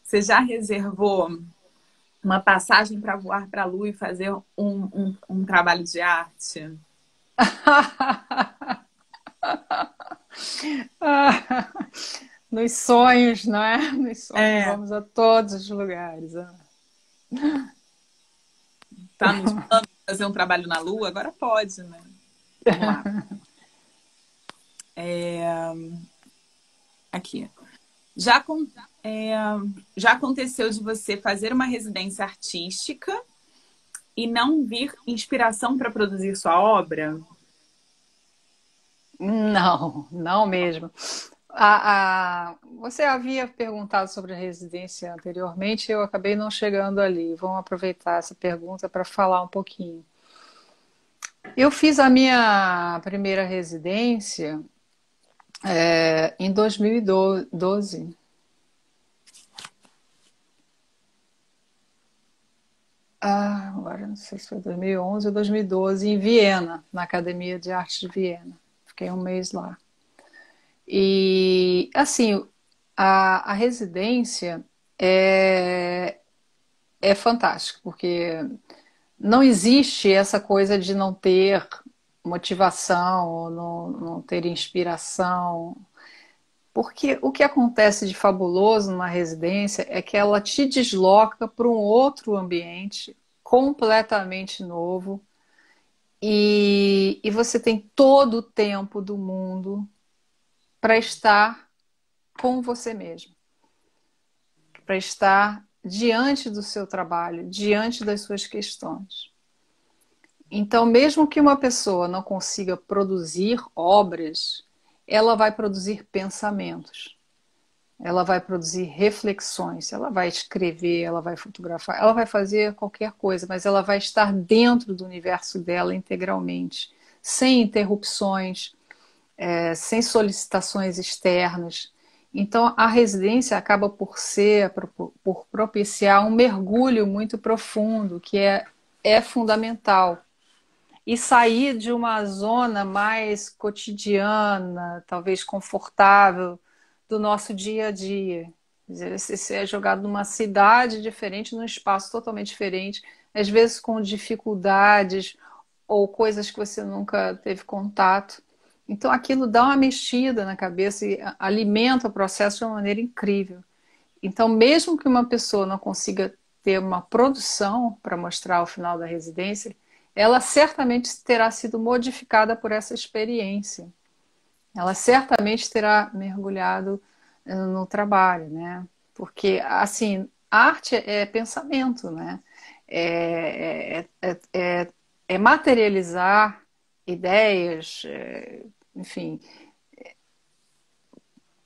Você já reservou uma passagem para voar para a Lua e fazer um, um, um trabalho de arte? Nos sonhos, não é? Nos sonhos é. vamos a todos os lugares. Tá nos planos fazer um trabalho na Lua? Agora pode, né? Vamos lá. É... Aqui. Já, é, já aconteceu de você fazer uma residência artística e não vir inspiração para produzir sua obra? Não, não mesmo. A, a, você havia perguntado sobre a residência anteriormente, eu acabei não chegando ali. Vamos aproveitar essa pergunta para falar um pouquinho. Eu fiz a minha primeira residência é, em 2012. Ah, agora não sei se foi 2011 ou 2012, em Viena, na Academia de Arte de Viena. Fiquei um mês lá. E, assim, a, a residência é, é fantástica, porque não existe essa coisa de não ter motivação, não, não ter inspiração. Porque o que acontece de fabuloso numa residência é que ela te desloca para um outro ambiente completamente novo e, e você tem todo o tempo do mundo para estar com você mesmo, para estar diante do seu trabalho, diante das suas questões. Então, mesmo que uma pessoa não consiga produzir obras, ela vai produzir pensamentos, ela vai produzir reflexões, ela vai escrever, ela vai fotografar, ela vai fazer qualquer coisa, mas ela vai estar dentro do universo dela integralmente, sem interrupções, é, sem solicitações externas. Então, a residência acaba por ser, por propiciar um mergulho muito profundo, que é, é fundamental e sair de uma zona mais cotidiana, talvez confortável, do nosso dia a dia. Você é jogado numa cidade diferente, num espaço totalmente diferente, às vezes com dificuldades ou coisas que você nunca teve contato. então aquilo dá uma mexida na cabeça e alimenta o processo de uma maneira incrível. Então, mesmo que uma pessoa não consiga ter uma produção para mostrar ao final da residência, ela certamente terá sido modificada por essa experiência. Ela certamente terá mergulhado eh, no trabalho, né? Porque, assim, arte é pensamento, né? É, é, é, é, é materializar ideias, é, enfim,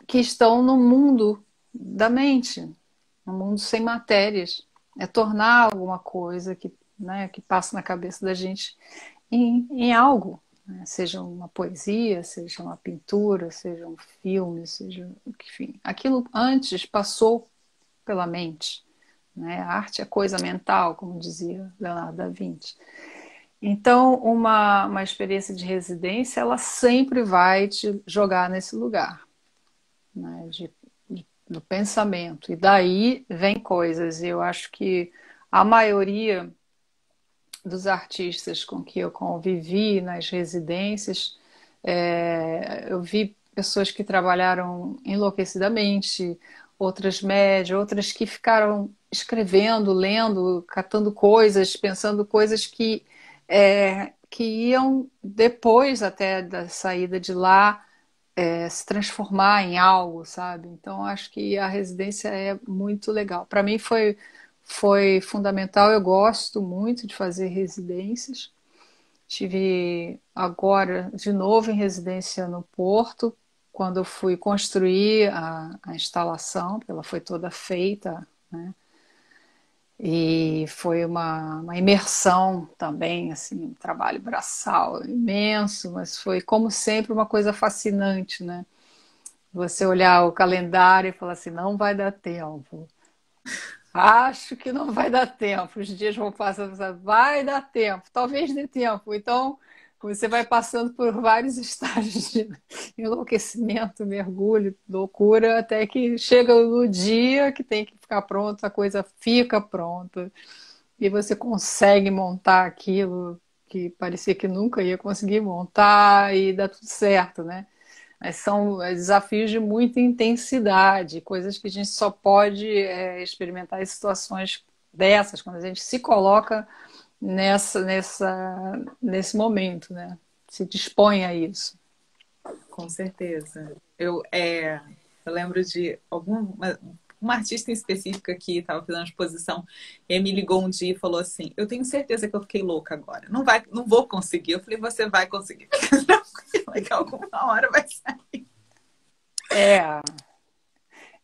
que estão no mundo da mente, no mundo sem matérias. É tornar alguma coisa que, né, que passa na cabeça da gente em, em algo, né? seja uma poesia, seja uma pintura, seja um filme, seja enfim, aquilo antes passou pela mente. Né? A arte é coisa mental, como dizia Leonardo da Vinci. Então, uma, uma experiência de residência, ela sempre vai te jogar nesse lugar, né? de, de, do pensamento. E daí vem coisas. E eu acho que a maioria dos artistas com que eu convivi nas residências, é, eu vi pessoas que trabalharam enlouquecidamente, outras médias, outras que ficaram escrevendo, lendo, catando coisas, pensando coisas que, é, que iam depois até da saída de lá é, se transformar em algo, sabe? Então acho que a residência é muito legal. Para mim foi foi fundamental. Eu gosto muito de fazer residências. Tive agora de novo em residência no Porto, quando eu fui construir a, a instalação, ela foi toda feita, né? E foi uma, uma imersão também, assim, um trabalho braçal imenso, mas foi, como sempre, uma coisa fascinante, né? Você olhar o calendário e falar assim, não vai dar tempo. Acho que não vai dar tempo. Os dias vão passando, vai dar tempo, talvez dê tempo. Então, você vai passando por vários estágios de enlouquecimento, mergulho, loucura, até que chega no dia que tem que ficar pronto, a coisa fica pronta. E você consegue montar aquilo que parecia que nunca ia conseguir montar e dá tudo certo, né? Mas são é, desafios de muita intensidade, coisas que a gente só pode é, experimentar em situações dessas, quando a gente se coloca nessa, nessa, nesse momento, né? Se dispõe a isso. Com certeza. Eu, é, eu lembro de alguma uma artista em específica que estava fazendo exposição e me ligou um dia e falou assim: Eu tenho certeza que eu fiquei louca agora. Não vai, não vou conseguir. Eu falei: Você vai conseguir. que alguma hora vai sair. É.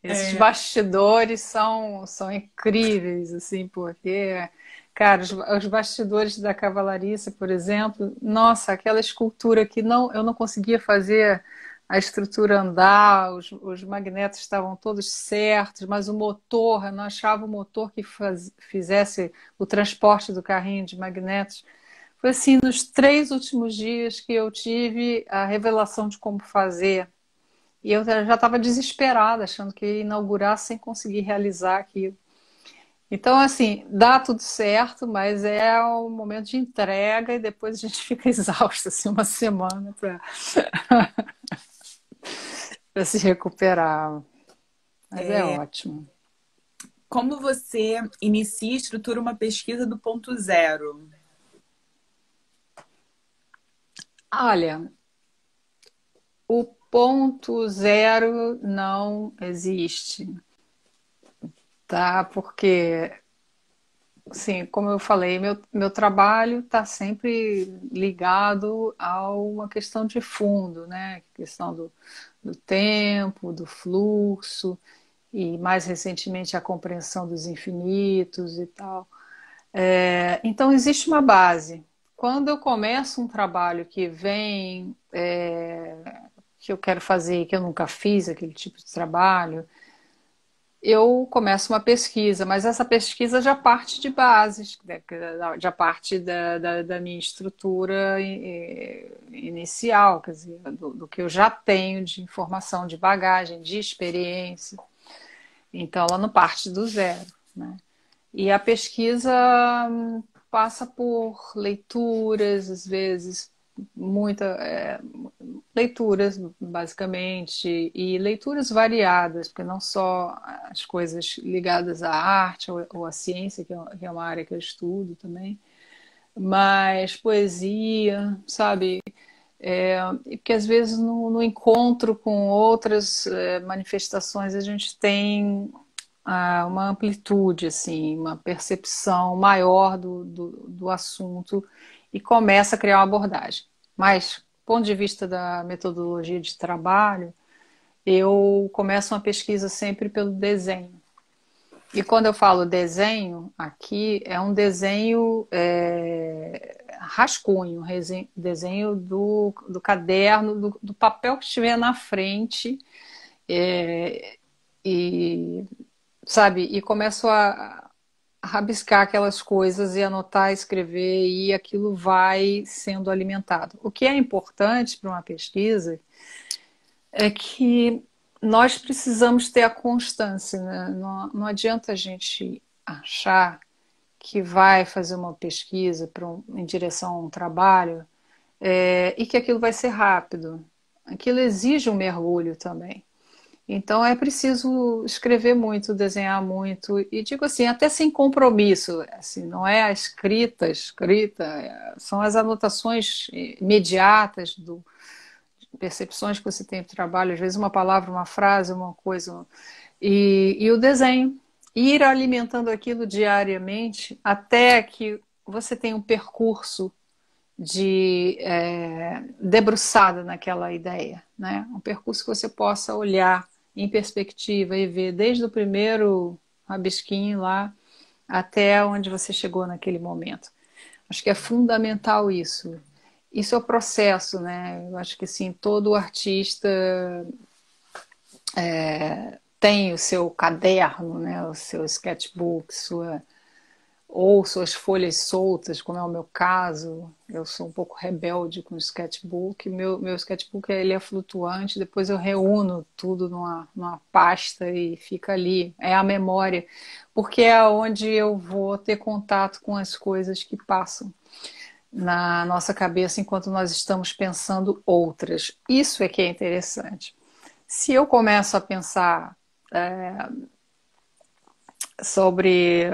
Esses é. bastidores são, são incríveis, assim, porque, cara, os, os bastidores da cavalariça, por exemplo, nossa, aquela escultura que não, eu não conseguia fazer a estrutura andar, os, os magnetos estavam todos certos, mas o motor, eu não achava o motor que faz, fizesse o transporte do carrinho de magnetos. Foi assim, nos três últimos dias que eu tive a revelação de como fazer. E eu já estava desesperada, achando que ia inaugurar sem conseguir realizar aquilo. Então, assim, dá tudo certo, mas é um momento de entrega e depois a gente fica exausto, assim, uma semana para para se recuperar. Mas é, é, ótimo. Como você inicia e estrutura uma pesquisa do ponto zero? Olha, o ponto zero não existe, tá? Porque, assim, como eu falei, meu, meu trabalho está sempre ligado a uma questão de fundo, né? questão do, do tempo, do fluxo, e mais recentemente a compreensão dos infinitos e tal. É, então, existe uma base. Quando eu começo um trabalho que vem, é, que eu quero fazer, que eu nunca fiz aquele tipo de trabalho, eu começo uma pesquisa, mas essa pesquisa já parte de bases, né, já parte da, da, da minha estrutura inicial, quer dizer, do, do, que eu já tenho de informação, de bagagem, de experiência. Então, ela não parte do zero. Né? E a pesquisa hum, passa por leituras, às vezes, muita, é, leituras, basicamente, e leituras variadas, porque não só as coisas ligadas à arte ou, ou à ciência, que é, é uma área que eu estudo também, mas poesia, sabe? É, porque às vezes no, no encontro com outras é, manifestações a gente tem ah, uma amplitude, assim, uma percepção maior do, do, do assunto e começa a criar uma abordagem. Mas, do ponto de vista da metodologia de trabalho, eu começo uma pesquisa sempre pelo desenho. E quando eu falo desenho, aqui é um desenho é, rascunho, desenho do, do caderno, do, do, papel que estiver na frente. É, e, sabe, e começo a, a rabiscar aquelas coisas e anotar, escrever, e aquilo vai sendo alimentado. O que é importante para uma pesquisa é que nós precisamos ter a constância, né? não, não adianta a gente achar que vai fazer uma pesquisa um, em direção a um trabalho é, e que aquilo vai ser rápido. Aquilo exige um mergulho também. Então é preciso escrever muito, desenhar muito e digo assim, até sem compromisso, assim, não é a escrita, escrita, é, são as anotações imediatas do, percepções que você tem do trabalho, às vezes uma palavra, uma frase, uma coisa. E, e o desenho. Ir alimentando aquilo diariamente até que você tenha um percurso de é, debruçada naquela ideia, né? Um percurso que você possa olhar em perspectiva e ver desde o primeiro rabisquinho lá até onde você chegou naquele momento. Acho que é fundamental isso isso é o processo, né? Eu acho que assim, todo artista é, tem o seu caderno, né? o seu sketchbook, sua, ou suas folhas soltas, como é o meu caso. Eu sou um pouco rebelde com o sketchbook. Meu, meu sketchbook ele é flutuante, depois eu reúno tudo numa, numa pasta e fica ali. É a memória, porque é onde eu vou ter contato com as coisas que passam na nossa cabeça enquanto nós estamos pensando outras. Isso é que é interessante. Se eu começo a pensar é, sobre.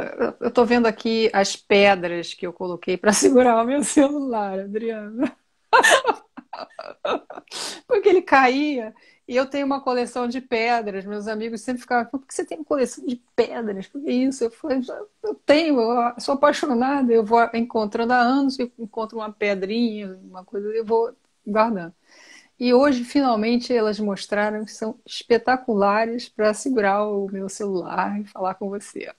Eu estou vendo aqui as pedras que eu coloquei para segurar o meu celular, Adriana. Porque ele caía e eu tenho uma coleção de pedras. Meus amigos sempre ficavam, por que você tem uma coleção de pedras? Por que isso? Eu falei, eu tenho, eu sou apaixonada, eu vou encontrando há anos, eu encontro uma pedrinha, uma coisa, eu vou guardando. E hoje, finalmente, elas mostraram que são espetaculares para segurar o meu celular e falar com você.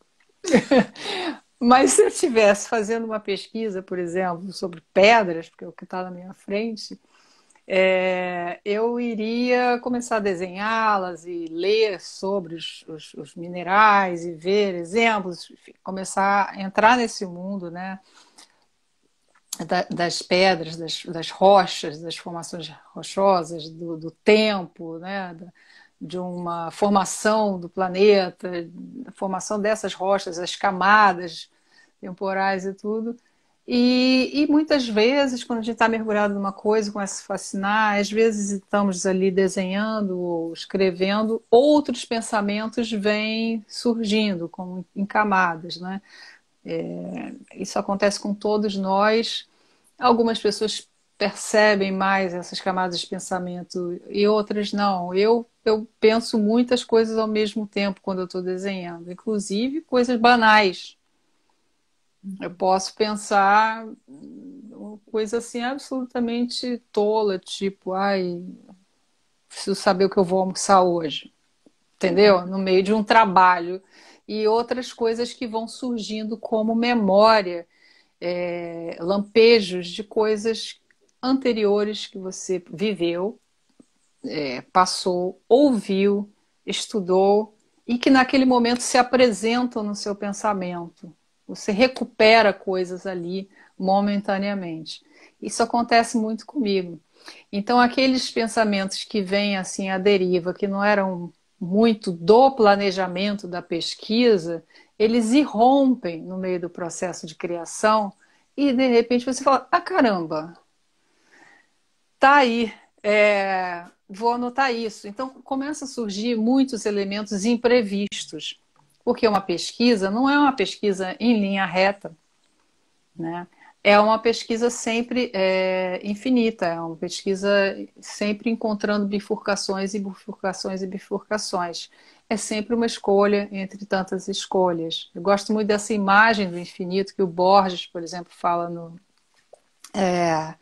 Mas se eu estivesse fazendo uma pesquisa, por exemplo, sobre pedras, porque é o que está na minha frente, é, eu iria começar a desenhá-las e ler sobre os, os, os, minerais e ver exemplos, começar a entrar nesse mundo, né? Da, das pedras, das, das, rochas, das formações rochosas, do, do tempo, né? De uma formação do planeta, da formação dessas rochas, as camadas temporais e tudo. E, e, muitas vezes, quando a gente está mergulhado numa coisa, começa a se fascinar, às vezes estamos ali desenhando ou escrevendo, outros pensamentos vêm surgindo, como em camadas. Né? É, isso acontece com todos nós. Algumas pessoas percebem mais essas camadas de pensamento e outras não. Eu, eu penso muitas coisas ao mesmo tempo quando eu estou desenhando, inclusive coisas banais eu posso pensar uma coisa assim absolutamente tola, tipo, ai, preciso saber o que eu vou almoçar hoje. Entendeu? No meio de um trabalho. E outras coisas que vão surgindo como memória, é, lampejos de coisas anteriores que você viveu, é, passou, ouviu, estudou e que naquele momento se apresentam no seu pensamento. Você recupera coisas ali momentaneamente. Isso acontece muito comigo. Então, aqueles pensamentos que vêm assim à deriva, que não eram muito do planejamento da pesquisa, eles irrompem no meio do processo de criação e de repente você fala: ah, caramba, tá aí, é, vou anotar isso. Então, começa a surgir muitos elementos imprevistos, porque uma pesquisa não é uma pesquisa em linha reta, né? É uma pesquisa sempre é, infinita, é uma pesquisa sempre encontrando bifurcações e bifurcações e bifurcações. É sempre uma escolha entre tantas escolhas. Eu gosto muito dessa imagem do infinito que o Borges, por exemplo, fala no, é,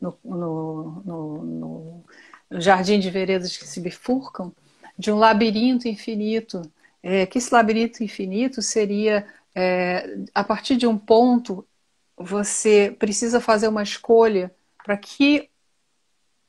no, no, no, no jardim de veredas que se bifurcam, de um labirinto infinito, é, que esse labirinto infinito seria, é, a partir de um ponto, você precisa fazer uma escolha para que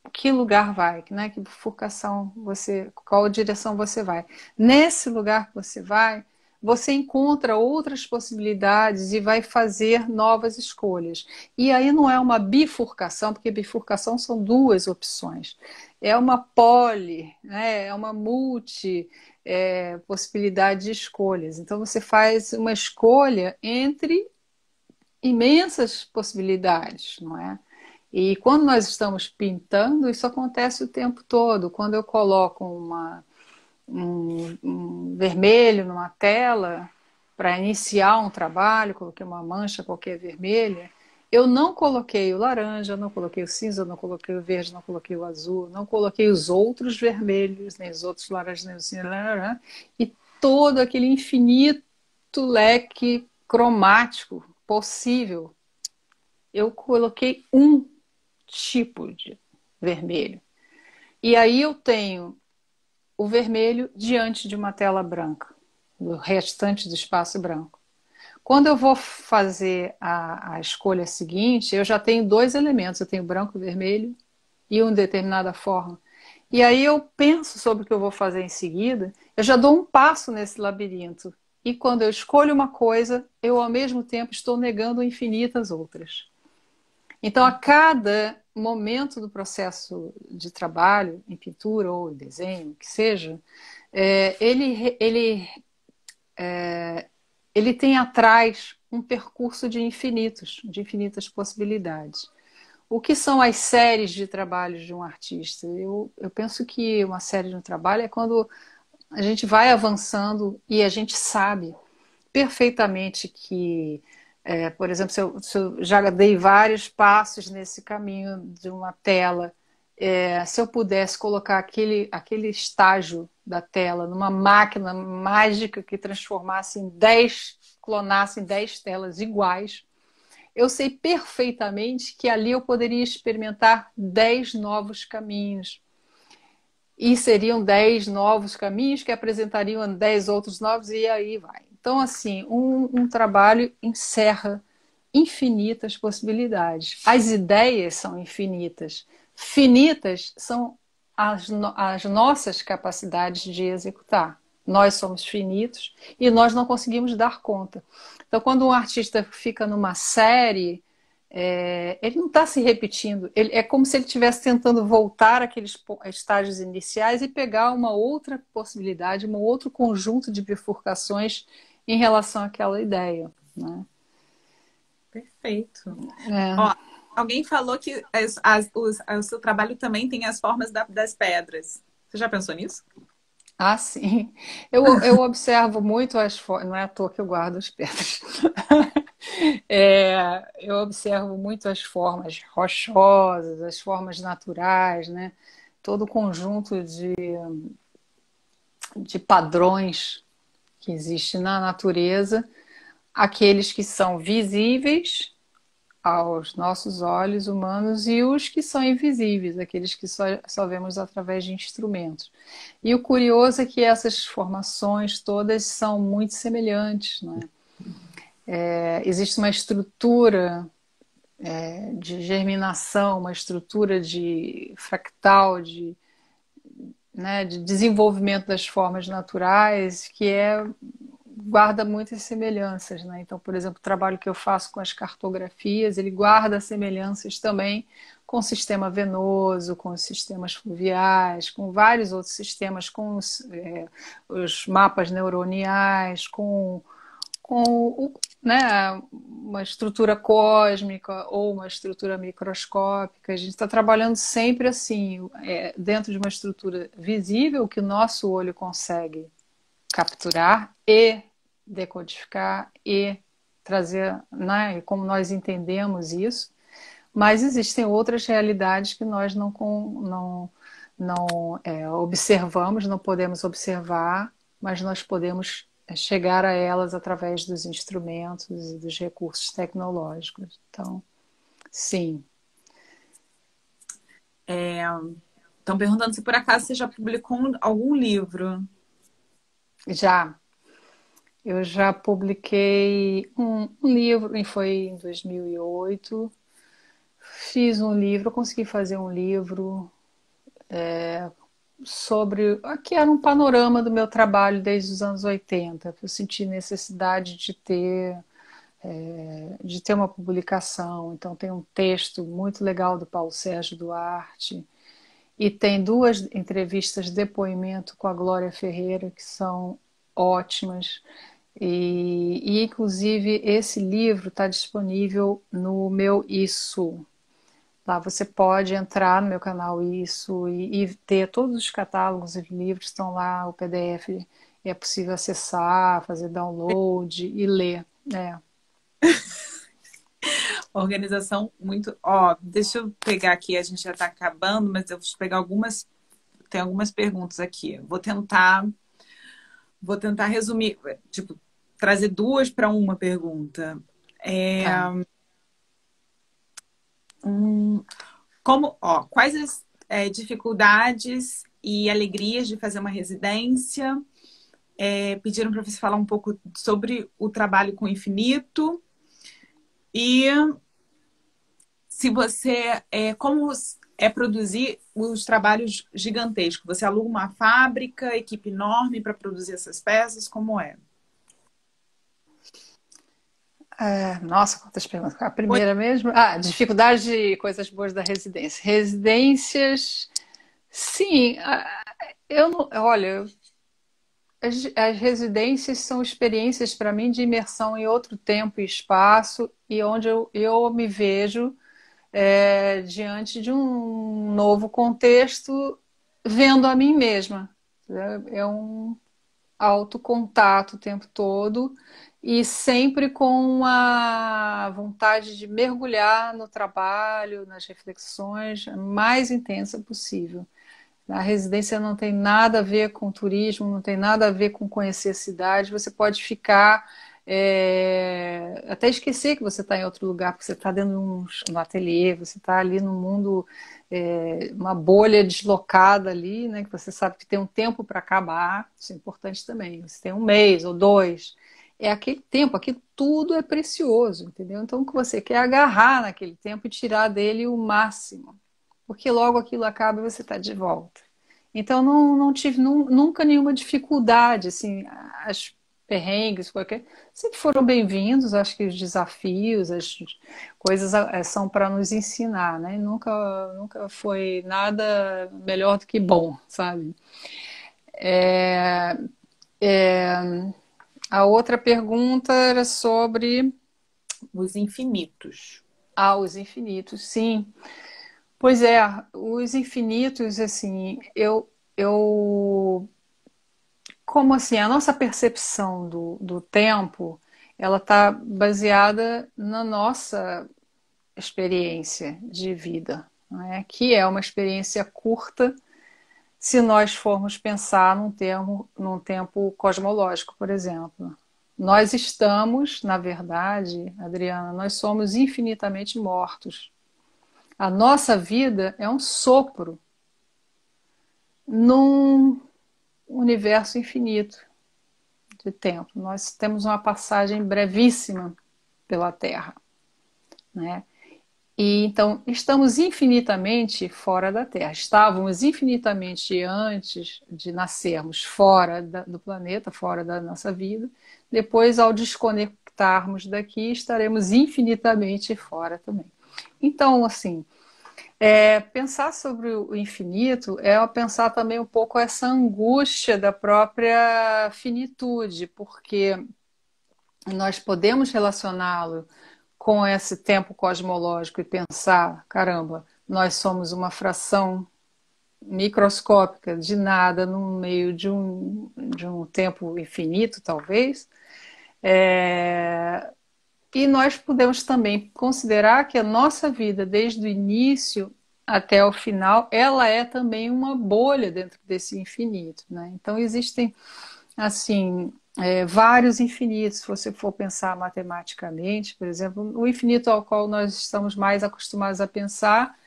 que lugar vai, né? que bifurcação você, qual direção você vai. Nesse lugar que você vai, você encontra outras possibilidades e vai fazer novas escolhas. E aí não é uma bifurcação, porque bifurcação são duas opções. É uma poli, né? é uma multi é, possibilidade de escolhas. Então você faz uma escolha entre imensas possibilidades, não é? E quando nós estamos pintando, isso acontece o tempo todo. Quando eu coloco uma, um, um vermelho numa tela para iniciar um trabalho, coloquei uma mancha qualquer vermelha, eu não coloquei o laranja, não coloquei o cinza, não coloquei o verde, não coloquei o azul, não coloquei os outros vermelhos, nem os outros laranjas, nem os cinza, e todo aquele infinito leque cromático possível. Eu coloquei um tipo de vermelho. E aí eu tenho o vermelho diante de uma tela branca, do restante do espaço branco. Quando eu vou fazer a, a escolha seguinte, eu já tenho dois elementos, eu tenho branco e vermelho e uma determinada forma. E aí eu penso sobre o que eu vou fazer em seguida, eu já dou um passo nesse labirinto. E quando eu escolho uma coisa, eu ao mesmo tempo estou negando infinitas outras. Então, a cada momento do processo de trabalho, em pintura ou em desenho, que seja, é, ele, ele, é, ele tem atrás um percurso de infinitos, de infinitas possibilidades. O que são as séries de trabalhos de um artista? Eu, eu penso que uma série de um trabalho é quando a gente vai avançando e a gente sabe perfeitamente que é, por exemplo, se eu, se eu, já dei vários passos nesse caminho de uma tela, é, se eu pudesse colocar aquele, aquele estágio da tela numa máquina mágica que transformasse em 10, clonasse em 10 telas iguais, eu sei perfeitamente que ali eu poderia experimentar 10 novos caminhos. E seriam 10 novos caminhos que apresentariam 10 outros novos, e aí vai. Então, assim, um, um trabalho encerra infinitas possibilidades. As ideias são infinitas. Finitas são as, as nossas capacidades de executar. Nós somos finitos e nós não conseguimos dar conta. Então, quando um artista fica numa série, é, ele não está se repetindo. Ele, é como se ele estivesse tentando voltar àqueles estágios iniciais e pegar uma outra possibilidade, um outro conjunto de bifurcações em relação àquela ideia. Né? Perfeito. É. Ó, alguém falou que as, as, os, o seu trabalho também tem as formas da, das pedras. Você já pensou nisso? Ah, sim. Eu, eu observo muito as formas. Não é à toa que eu guardo as pedras. É, eu observo muito as formas rochosas, as formas naturais, né? todo o conjunto de, de padrões que existe na natureza, aqueles que são visíveis aos nossos olhos humanos e os que são invisíveis, aqueles que só, só vemos através de instrumentos. E o curioso é que essas formações todas são muito semelhantes. Né? É, existe uma estrutura é, de germinação, uma estrutura de fractal, de né, de desenvolvimento das formas naturais, que é guarda muitas semelhanças, né? Então, por exemplo, o trabalho que eu faço com as cartografias, ele guarda semelhanças também com o sistema venoso, com os sistemas fluviais, com vários outros sistemas, com os, é, os mapas neuroniais, com, com o, né, uma estrutura cósmica ou uma estrutura microscópica. A gente está trabalhando sempre assim, é, dentro de uma estrutura visível que o nosso olho consegue capturar e decodificar e trazer, né, como nós entendemos isso. Mas existem outras realidades que nós não, não, não é, observamos, não podemos observar, mas nós podemos chegar a elas através dos instrumentos e dos recursos tecnológicos. Então, sim. Estão é, perguntando se por acaso você já publicou algum livro. Já. Eu já publiquei um, um livro, e foi em 2008. Fiz um livro, consegui fazer um livro é, sobre que era um panorama do meu trabalho desde os anos 80. Eu senti necessidade de ter é, de ter uma publicação. Então tem um texto muito legal do Paulo Sérgio Duarte e tem duas entrevistas de depoimento com a Glória Ferreira que são ótimas. E, e inclusive esse livro está disponível no meu Isso, Lá você pode entrar no meu canal Isso e, e ter todos os catálogos e livros estão lá, o PDF é possível acessar, fazer download e ler. É. Organização muito. Ó, deixa eu pegar aqui, a gente já está acabando, mas eu vou pegar algumas. Tem algumas perguntas aqui. Vou tentar. Vou tentar resumir, tipo, trazer duas para uma pergunta. É, tá. Como, ó, quais as é, dificuldades e alegrias de fazer uma residência? É, pediram para você falar um pouco sobre o trabalho com o infinito e se você é como é produzir os trabalhos gigantescos. Você aluga uma fábrica, equipe enorme para produzir essas peças, como é? É, nossa, quantas perguntas. A primeira mesmo? Ah, dificuldade de coisas boas da residência. Residências, sim. Eu não, olha, as, as residências são experiências para mim de imersão em outro tempo e espaço e onde eu, eu me vejo é, diante de um novo contexto, vendo a mim mesma. É um autocontato o tempo todo e sempre com a vontade de mergulhar no trabalho, nas reflexões, mais intensa possível. A residência não tem nada a ver com turismo, não tem nada a ver com conhecer a cidade. Você pode ficar é, até esquecer que você está em outro lugar, porque você está dentro de um, um ateliê, você está ali no mundo, é, uma bolha deslocada ali, né, que você sabe que tem um tempo para acabar, isso é importante também. Você tem um mês ou dois, é aquele tempo, aquilo tudo é precioso, entendeu? Então, o que você quer é agarrar naquele tempo e tirar dele o máximo, porque logo aquilo acaba e você está de volta. Então, não, não tive nunca nenhuma dificuldade, assim, as perrengues, qualquer, sempre foram bem-vindos, acho que os desafios, as coisas eh, são para nos ensinar, né? Nunca, nunca foi nada melhor do que bom, sabe? É, é, a outra pergunta era sobre os infinitos. Ah, os infinitos, sim. Pois é, os infinitos, assim, eu, eu como assim, a nossa percepção do, do tempo, ela está baseada na nossa experiência de vida, é? que é uma experiência curta se nós formos pensar num, termo, num tempo cosmológico, por exemplo. Nós estamos, na verdade, Adriana, nós somos infinitamente mortos. A nossa vida é um sopro num universo infinito de tempo. Nós temos uma passagem brevíssima pela Terra, né? E então estamos infinitamente fora da Terra. Estávamos infinitamente antes de nascermos fora da, do planeta, fora da nossa vida. Depois, ao desconectarmos daqui, estaremos infinitamente fora também. Então, assim, é, pensar sobre o infinito é pensar também um pouco essa angústia da própria finitude, porque nós podemos relacioná-lo com esse tempo cosmológico e pensar, caramba, nós somos uma fração microscópica de nada no meio de um, de um tempo infinito, talvez. É... E nós podemos também considerar que a nossa vida, desde o início até o final, ela é também uma bolha dentro desse infinito. Né? Então, existem, assim, é, vários infinitos, se você for pensar matematicamente, por exemplo, o infinito ao qual nós estamos mais acostumados a pensar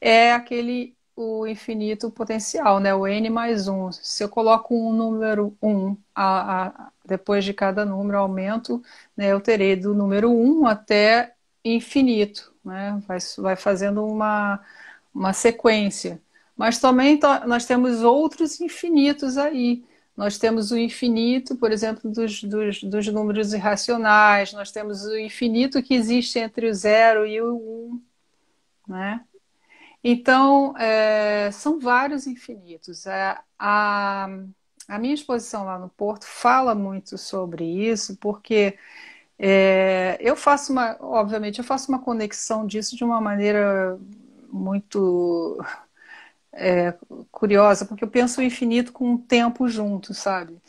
é aquele o infinito potencial, né? o n mais 1. Se eu coloco um número 1 a, a, depois de cada número, aumento, né? eu terei do número 1 até infinito. Né? Vai, vai fazendo uma, uma sequência. Mas também nós temos outros infinitos aí. Nós temos o infinito, por exemplo, dos, dos, dos, números irracionais, nós temos o infinito que existe entre o zero e o um, né? Então, é, são vários infinitos. É, a, a minha exposição lá no Porto fala muito sobre isso, porque é, eu faço uma, obviamente, eu faço uma conexão disso de uma maneira muito é, curiosa, porque eu penso o infinito com o tempo junto, sabe?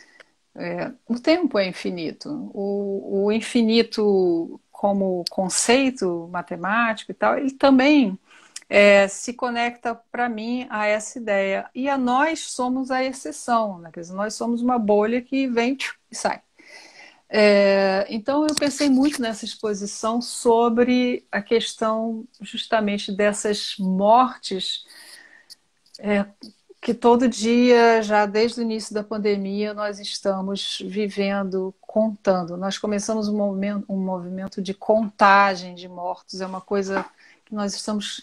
É, o tempo é infinito. O, o, infinito, como conceito matemático e tal, ele também é, se conecta para mim a essa ideia. E a nós somos a exceção, né? Quer dizer, nós somos uma bolha que vem e sai. É, então eu pensei muito nessa exposição sobre a questão justamente dessas mortes é, que todo dia, já desde o início da pandemia, nós estamos vivendo, contando. Nós começamos um movimento, um movimento de contagem de mortos, é uma coisa que nós estamos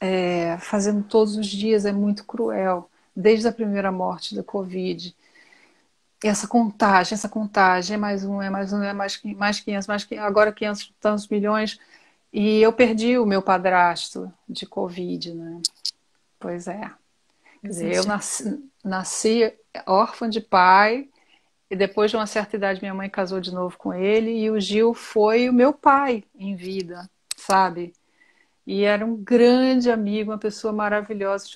é, fazendo todos os dias, é muito cruel, desde a primeira morte da Covid. Essa contagem, essa contagem, é mais um, é mais um, é mais, mais 500, mais 500, agora 500 tantos milhões. E eu perdi o meu padrasto de Covid, né? Pois é. Quer dizer, eu nasci, nasci órfã de pai, e depois de uma certa idade minha mãe casou de novo com ele, e o Gil foi o meu pai em vida, sabe? E era um grande amigo, uma pessoa maravilhosa.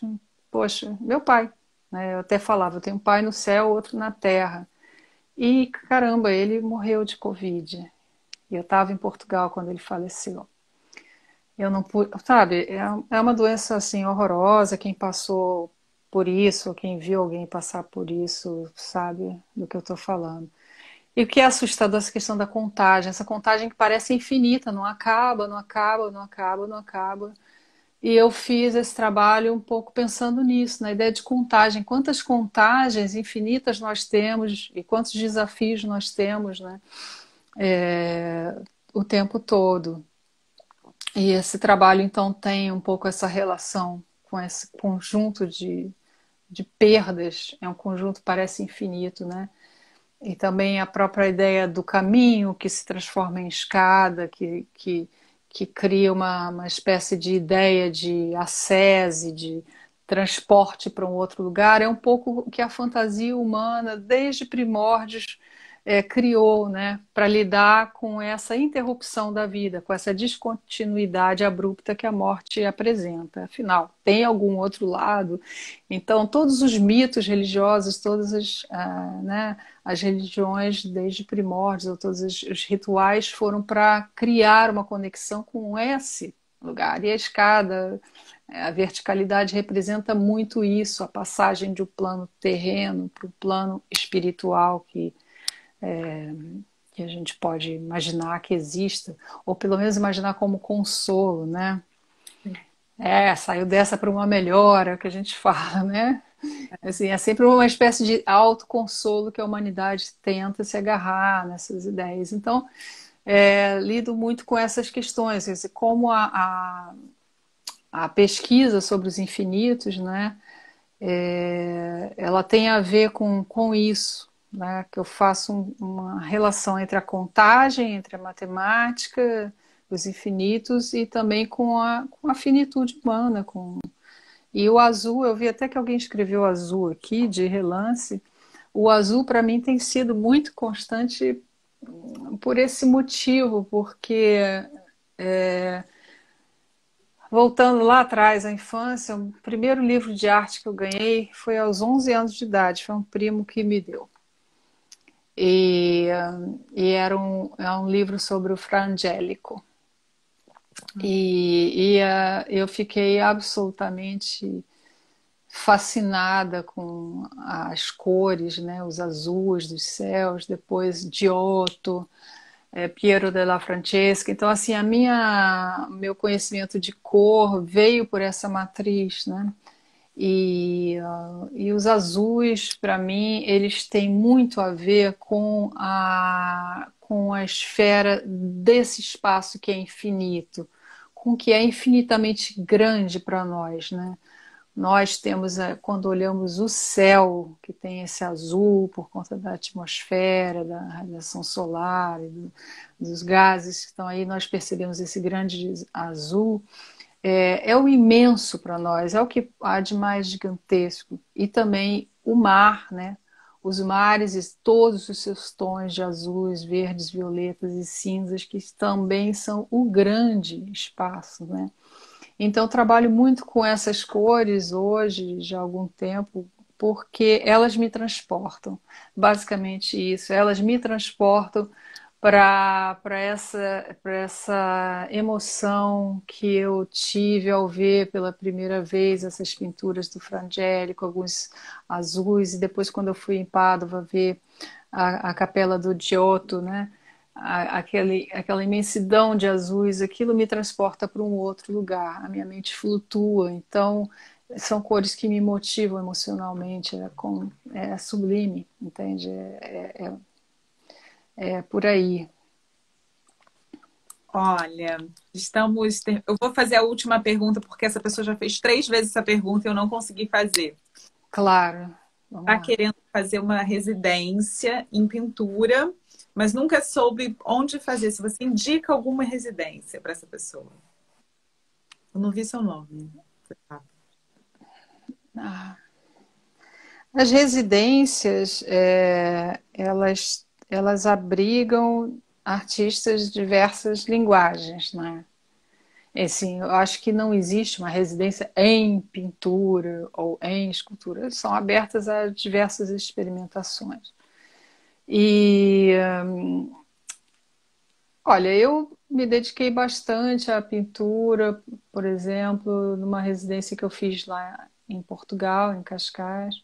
Poxa, meu pai. Né? Eu até falava, eu tenho um pai no céu, outro na terra. E caramba, ele morreu de Covid. E eu estava em Portugal quando ele faleceu eu não pude, sabe, é, é uma doença assim horrorosa, quem passou por isso, quem viu alguém passar por isso, sabe do que eu estou falando. E o que é assustador essa questão da contagem, essa contagem que parece infinita, não acaba, não acaba, não acaba, não acaba. E eu fiz esse trabalho um pouco pensando nisso, na ideia de contagem. Quantas contagens infinitas nós temos e quantos desafios nós temos, né? É, o tempo todo. E esse trabalho, então, tem um pouco essa relação com esse conjunto de, de perdas, é um conjunto parece infinito, né? E também a própria ideia do caminho que se transforma em escada, que, que, que cria uma, uma espécie de ideia de acese, de transporte para um outro lugar, é um pouco que a fantasia humana, desde primórdios, é, criou né, para lidar com essa interrupção da vida, com essa descontinuidade abrupta que a morte apresenta. Afinal, tem algum outro lado? Então, todos os mitos religiosos, todas as, ah, né, as religiões, desde primórdios, todos os, os rituais, foram para criar uma conexão com esse lugar. E a escada, a verticalidade representa muito isso, a passagem de um plano terreno para o plano espiritual que é, que a gente pode imaginar que exista, ou pelo menos imaginar como consolo, né? É, saiu dessa para uma melhora, que a gente fala, né? Assim, é sempre uma espécie de autoconsolo que a humanidade tenta se agarrar nessas ideias. Então, é, lido muito com essas questões, assim, como a, a, a, pesquisa sobre os infinitos, né? É, ela tem a ver com, com isso, né, que eu faço um, uma relação entre a contagem, entre a matemática, os infinitos e também com a, com a finitude humana. Com... E o azul, eu vi até que alguém escreveu azul aqui, de relance. O azul, para mim, tem sido muito constante por esse motivo, porque é, voltando lá atrás à infância, o primeiro livro de arte que eu ganhei foi aos 11 anos de idade, foi um primo que me deu. E, e era um, é um livro sobre o Fra Angelico. E, e uh, eu fiquei absolutamente fascinada com as cores, né, os azuis dos céus, depois Giotto, é, Piero della Francesca. Então, assim, a minha, meu conhecimento de cor veio por essa matriz, né? E, uh, e os azuis, para mim, eles têm muito a ver com a, com a esfera desse espaço que é infinito, com que é infinitamente grande para nós, né? Nós temos, quando olhamos o céu, que tem esse azul por conta da atmosfera, da radiação solar, do, dos gases que estão aí, nós percebemos esse grande azul. É, é o imenso para nós, é o que há de mais gigantesco. E também o mar, né? Os mares e todos os seus tons de azuis, verdes, violetas e cinzas, que também são o grande espaço, né? Então, trabalho muito com essas cores hoje, já há algum tempo, porque elas me transportam. Basicamente isso, elas me transportam para essa, essa emoção que eu tive ao ver pela primeira vez essas pinturas do Frangélico, alguns azuis, e depois quando eu fui em Pádua ver a, a capela do Giotto, né? aquele, aquela imensidão de azuis, aquilo me transporta para um outro lugar, a minha mente flutua, então são cores que me motivam emocionalmente, é, com, é sublime, entende? É, é, é, por aí. Olha, estamos. Eu vou fazer a última pergunta, porque essa pessoa já fez três vezes essa pergunta e eu não consegui fazer. Claro. Está querendo fazer uma residência em pintura mas nunca soube onde fazer. Se você indica alguma residência para essa pessoa. Eu não vi seu nome. Ah. As residências, é, elas, elas abrigam artistas de diversas linguagens, né? Assim, eu acho que não existe uma residência em pintura ou em escultura, são abertas a diversas experimentações. E hum, olha, eu me dediquei bastante à pintura, por exemplo, numa residência que eu fiz lá em Portugal, em Cascais,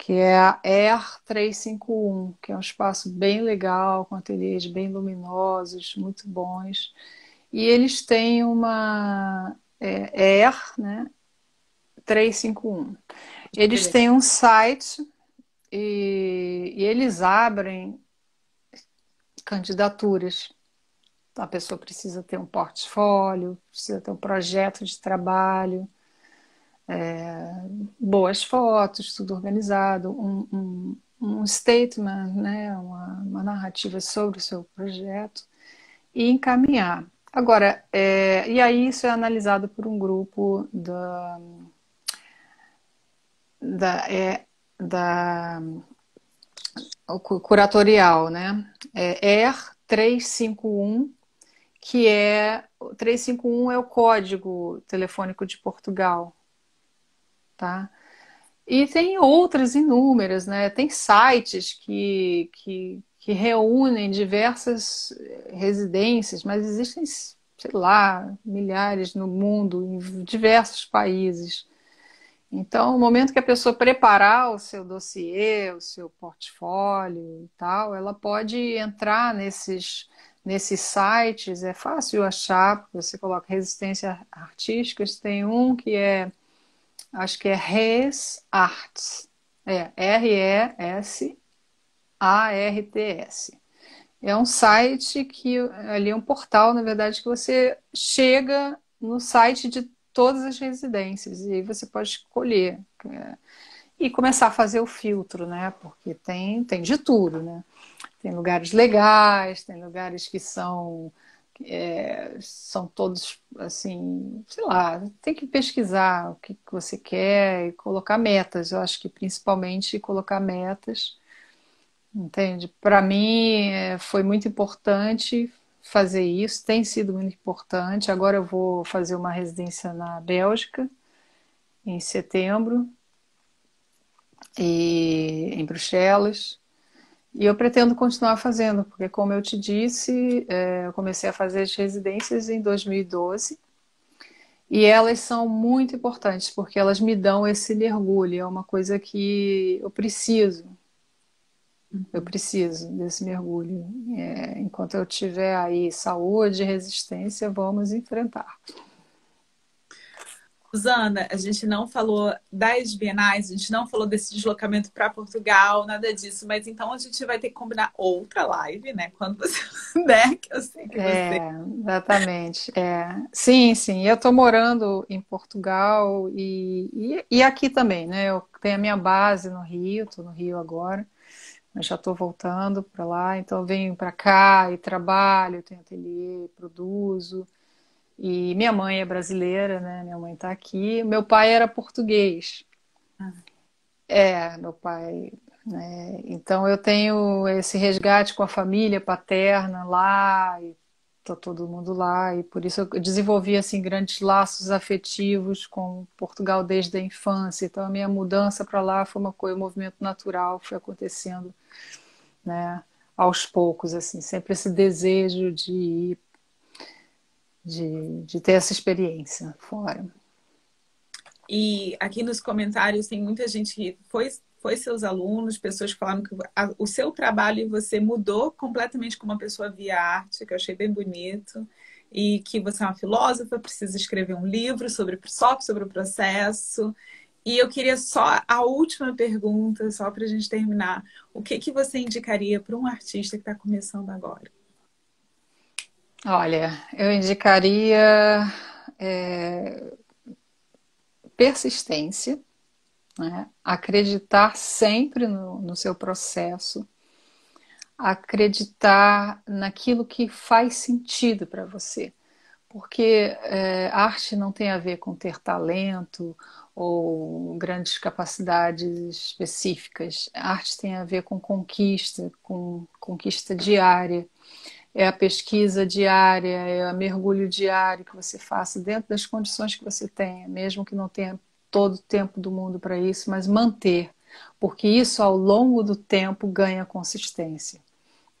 que é a Air 351, que é um espaço bem legal, com ateliês bem luminosos, muito bons. E eles têm uma é, Air, né? 351. Eles têm um site e, e eles abrem candidaturas. A pessoa precisa ter um portfólio, precisa ter um projeto de trabalho, é, boas fotos, tudo organizado, um, um, um statement, né, uma, uma, narrativa sobre o seu projeto e encaminhar. Agora, é, e aí isso é analisado por um grupo da, da é, da curatorial, né? É ER 351, que é 351 é o código telefônico de Portugal, tá? E tem outras inúmeras, né? Tem sites que, que, que reúnem diversas residências, mas existem, sei lá, milhares no mundo, em diversos países. Então, no momento que a pessoa preparar o seu dossiê, o seu portfólio e tal, ela pode entrar nesses, nesses sites, é fácil achar, você coloca resistência artísticas, tem um que é, acho que é Res Arts, é R-E-S-A-R-T-S. É um site que, ali é um portal, na verdade, que você chega no site de todas as residências. E aí você pode escolher. É, e começar a fazer o filtro, né? Porque tem, tem de tudo, né? Tem lugares legais, tem lugares que são. É, são todos assim, sei lá, tem que pesquisar o que, você quer e colocar metas. Eu acho que principalmente colocar metas Entende? Para mim é, foi muito importante fazer isso, tem sido muito importante. Agora eu vou fazer uma residência na Bélgica em setembro e em Bruxelas. E eu pretendo continuar fazendo, porque como eu te disse, é, eu comecei a fazer as residências em 2012 e elas são muito importantes porque elas me dão esse mergulho, é uma coisa que eu preciso. Eu preciso desse mergulho. É, enquanto eu tiver aí saúde e resistência, vamos enfrentar. Susana, a gente não falou das bienais, a gente não falou desse deslocamento para Portugal, nada disso, mas então a gente vai ter que combinar outra live, né? Quando você puder, que eu sei que é, você. Exatamente. É. Sim, sim. Eu estou morando em Portugal e, e, e, aqui também, né? Eu tenho a minha base no Rio, estou no Rio agora, mas já estou voltando para lá, então venho para cá e trabalho, tenho ateliê, produzo. E minha mãe é brasileira, né? Minha mãe está aqui. Meu pai era português. Ah. É, meu pai. Né? Então eu tenho esse resgate com a família paterna lá, e tá todo mundo lá, e por isso eu desenvolvi assim grandes laços afetivos com Portugal desde a infância. Então a minha mudança para lá foi uma coisa, um movimento natural, foi acontecendo, né? Aos poucos, assim, sempre esse desejo de ir de, de ter essa experiência fora. E aqui nos comentários tem muita gente que foi, foi seus alunos, pessoas que falaram que a, o seu trabalho você mudou completamente como uma pessoa via arte, que eu achei bem bonito, e que você é uma filósofa, precisa escrever um livro sobre só sobre o processo. E eu queria só a última pergunta, só para a gente terminar. O que, que você indicaria para um artista que está começando agora? Olha, eu indicaria é, persistência, né? acreditar sempre no, no seu processo, acreditar naquilo que faz sentido para você. Porque é, arte não tem a ver com ter talento ou grandes capacidades específicas. A arte tem a ver com conquista, com conquista diária é a pesquisa diária, é o mergulho diário que você faça dentro das condições que você tenha, mesmo que não tenha todo o tempo do mundo para isso, mas manter, porque isso ao longo do tempo ganha consistência,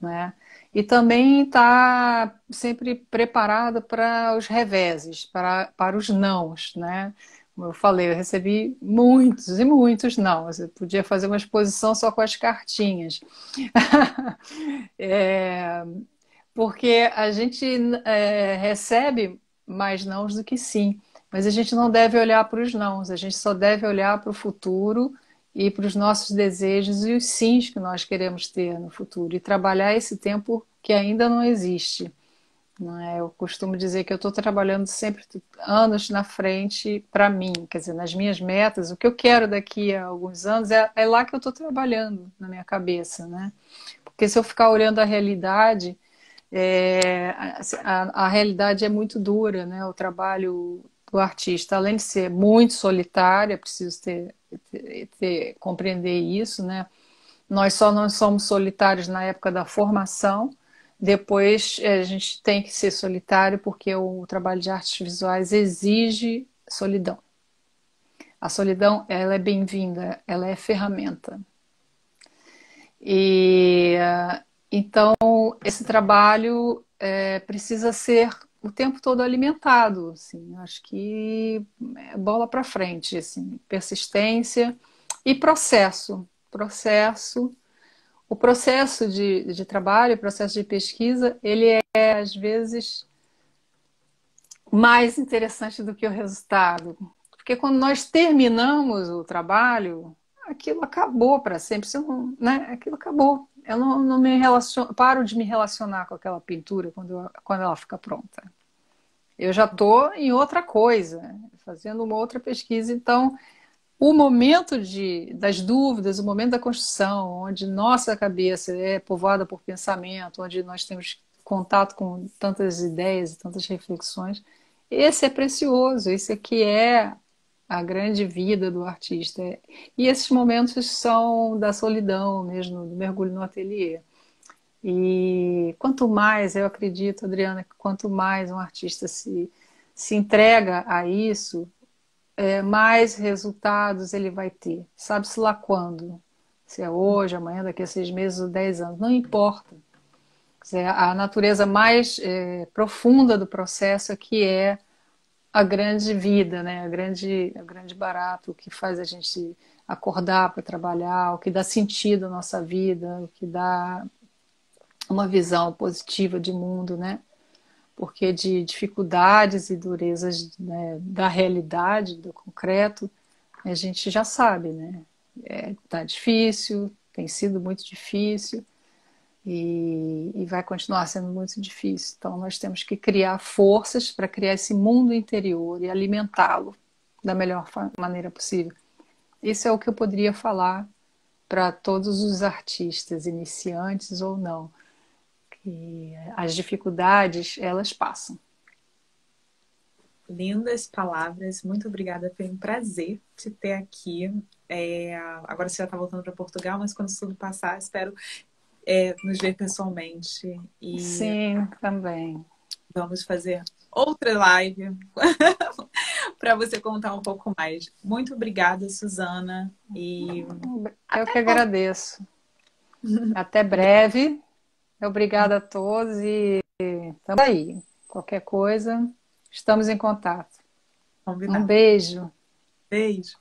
né? E também está sempre preparado para os reveses, para, para os nãos, né? Como eu falei, eu recebi muitos e muitos não. Você podia fazer uma exposição só com as cartinhas. é, porque a gente é, recebe mais nãos do que sim, mas a gente não deve olhar para os nãos, a gente só deve olhar para o futuro e para os nossos desejos e os sims que nós queremos ter no futuro e trabalhar esse tempo que ainda não existe. Não é? Eu costumo dizer que eu estou trabalhando sempre anos na frente para mim, quer dizer, nas minhas metas, o que eu quero daqui a alguns anos é, é lá que eu estou trabalhando na minha cabeça, né? Porque se eu ficar olhando a realidade, é, a, a, realidade é muito dura, né? O trabalho do artista, além de ser muito solitário, é preciso ter, ter, ter, compreender isso, né? Nós só não somos solitários na época da formação, depois é, a gente tem que ser solitário porque o trabalho de artes visuais exige solidão. A solidão, ela é bem-vinda, ela é ferramenta. E então, esse trabalho é, precisa ser o tempo todo alimentado. Assim, acho que é bola para frente, assim, persistência e processo. Processo. O processo de, de trabalho, o processo de pesquisa, ele é, às vezes, mais interessante do que o resultado. Porque quando nós terminamos o trabalho, aquilo acabou para sempre. Não, né? Aquilo acabou eu não, não me relaciono, paro de me relacionar com aquela pintura quando, eu, quando ela fica pronta. Eu já estou em outra coisa, fazendo uma outra pesquisa. Então, o momento de, das dúvidas, o momento da construção, onde nossa cabeça é povoada por pensamento, onde nós temos contato com tantas ideias e tantas reflexões, esse é precioso, esse aqui é a grande vida do artista. E esses momentos são da solidão mesmo, do mergulho no ateliê. E quanto mais, eu acredito, Adriana, que quanto mais um artista se, se entrega a isso, é, mais resultados ele vai ter. Sabe-se lá quando? Se é hoje, amanhã, daqui a seis meses ou dez anos, não importa. Dizer, a natureza mais é, profunda do processo é que é a grande vida, né? a grande, a grande barato, o que faz a gente acordar para trabalhar, o que dá sentido à nossa vida, o que dá uma visão positiva de mundo, né? Porque de dificuldades e durezas né, da realidade, do concreto, a gente já sabe, né? É, tá difícil, tem sido muito difícil e, e vai continuar sendo muito difícil. Então, nós temos que criar forças para criar esse mundo interior e alimentá-lo da melhor maneira possível. Isso é o que eu poderia falar para todos os artistas, iniciantes ou não que as dificuldades elas passam. Lindas palavras, muito obrigada, foi um prazer te ter aqui. É, agora você já está voltando para Portugal, mas quando tudo passar, espero é, nos ver pessoalmente. E Sim, também. Vamos fazer outra live para você contar um pouco mais. Muito obrigada, Suzana. E eu que agradeço. Até breve. Obrigada a todos e estamos aí. Qualquer coisa, estamos em contato. Combinado. Um beijo. Beijo.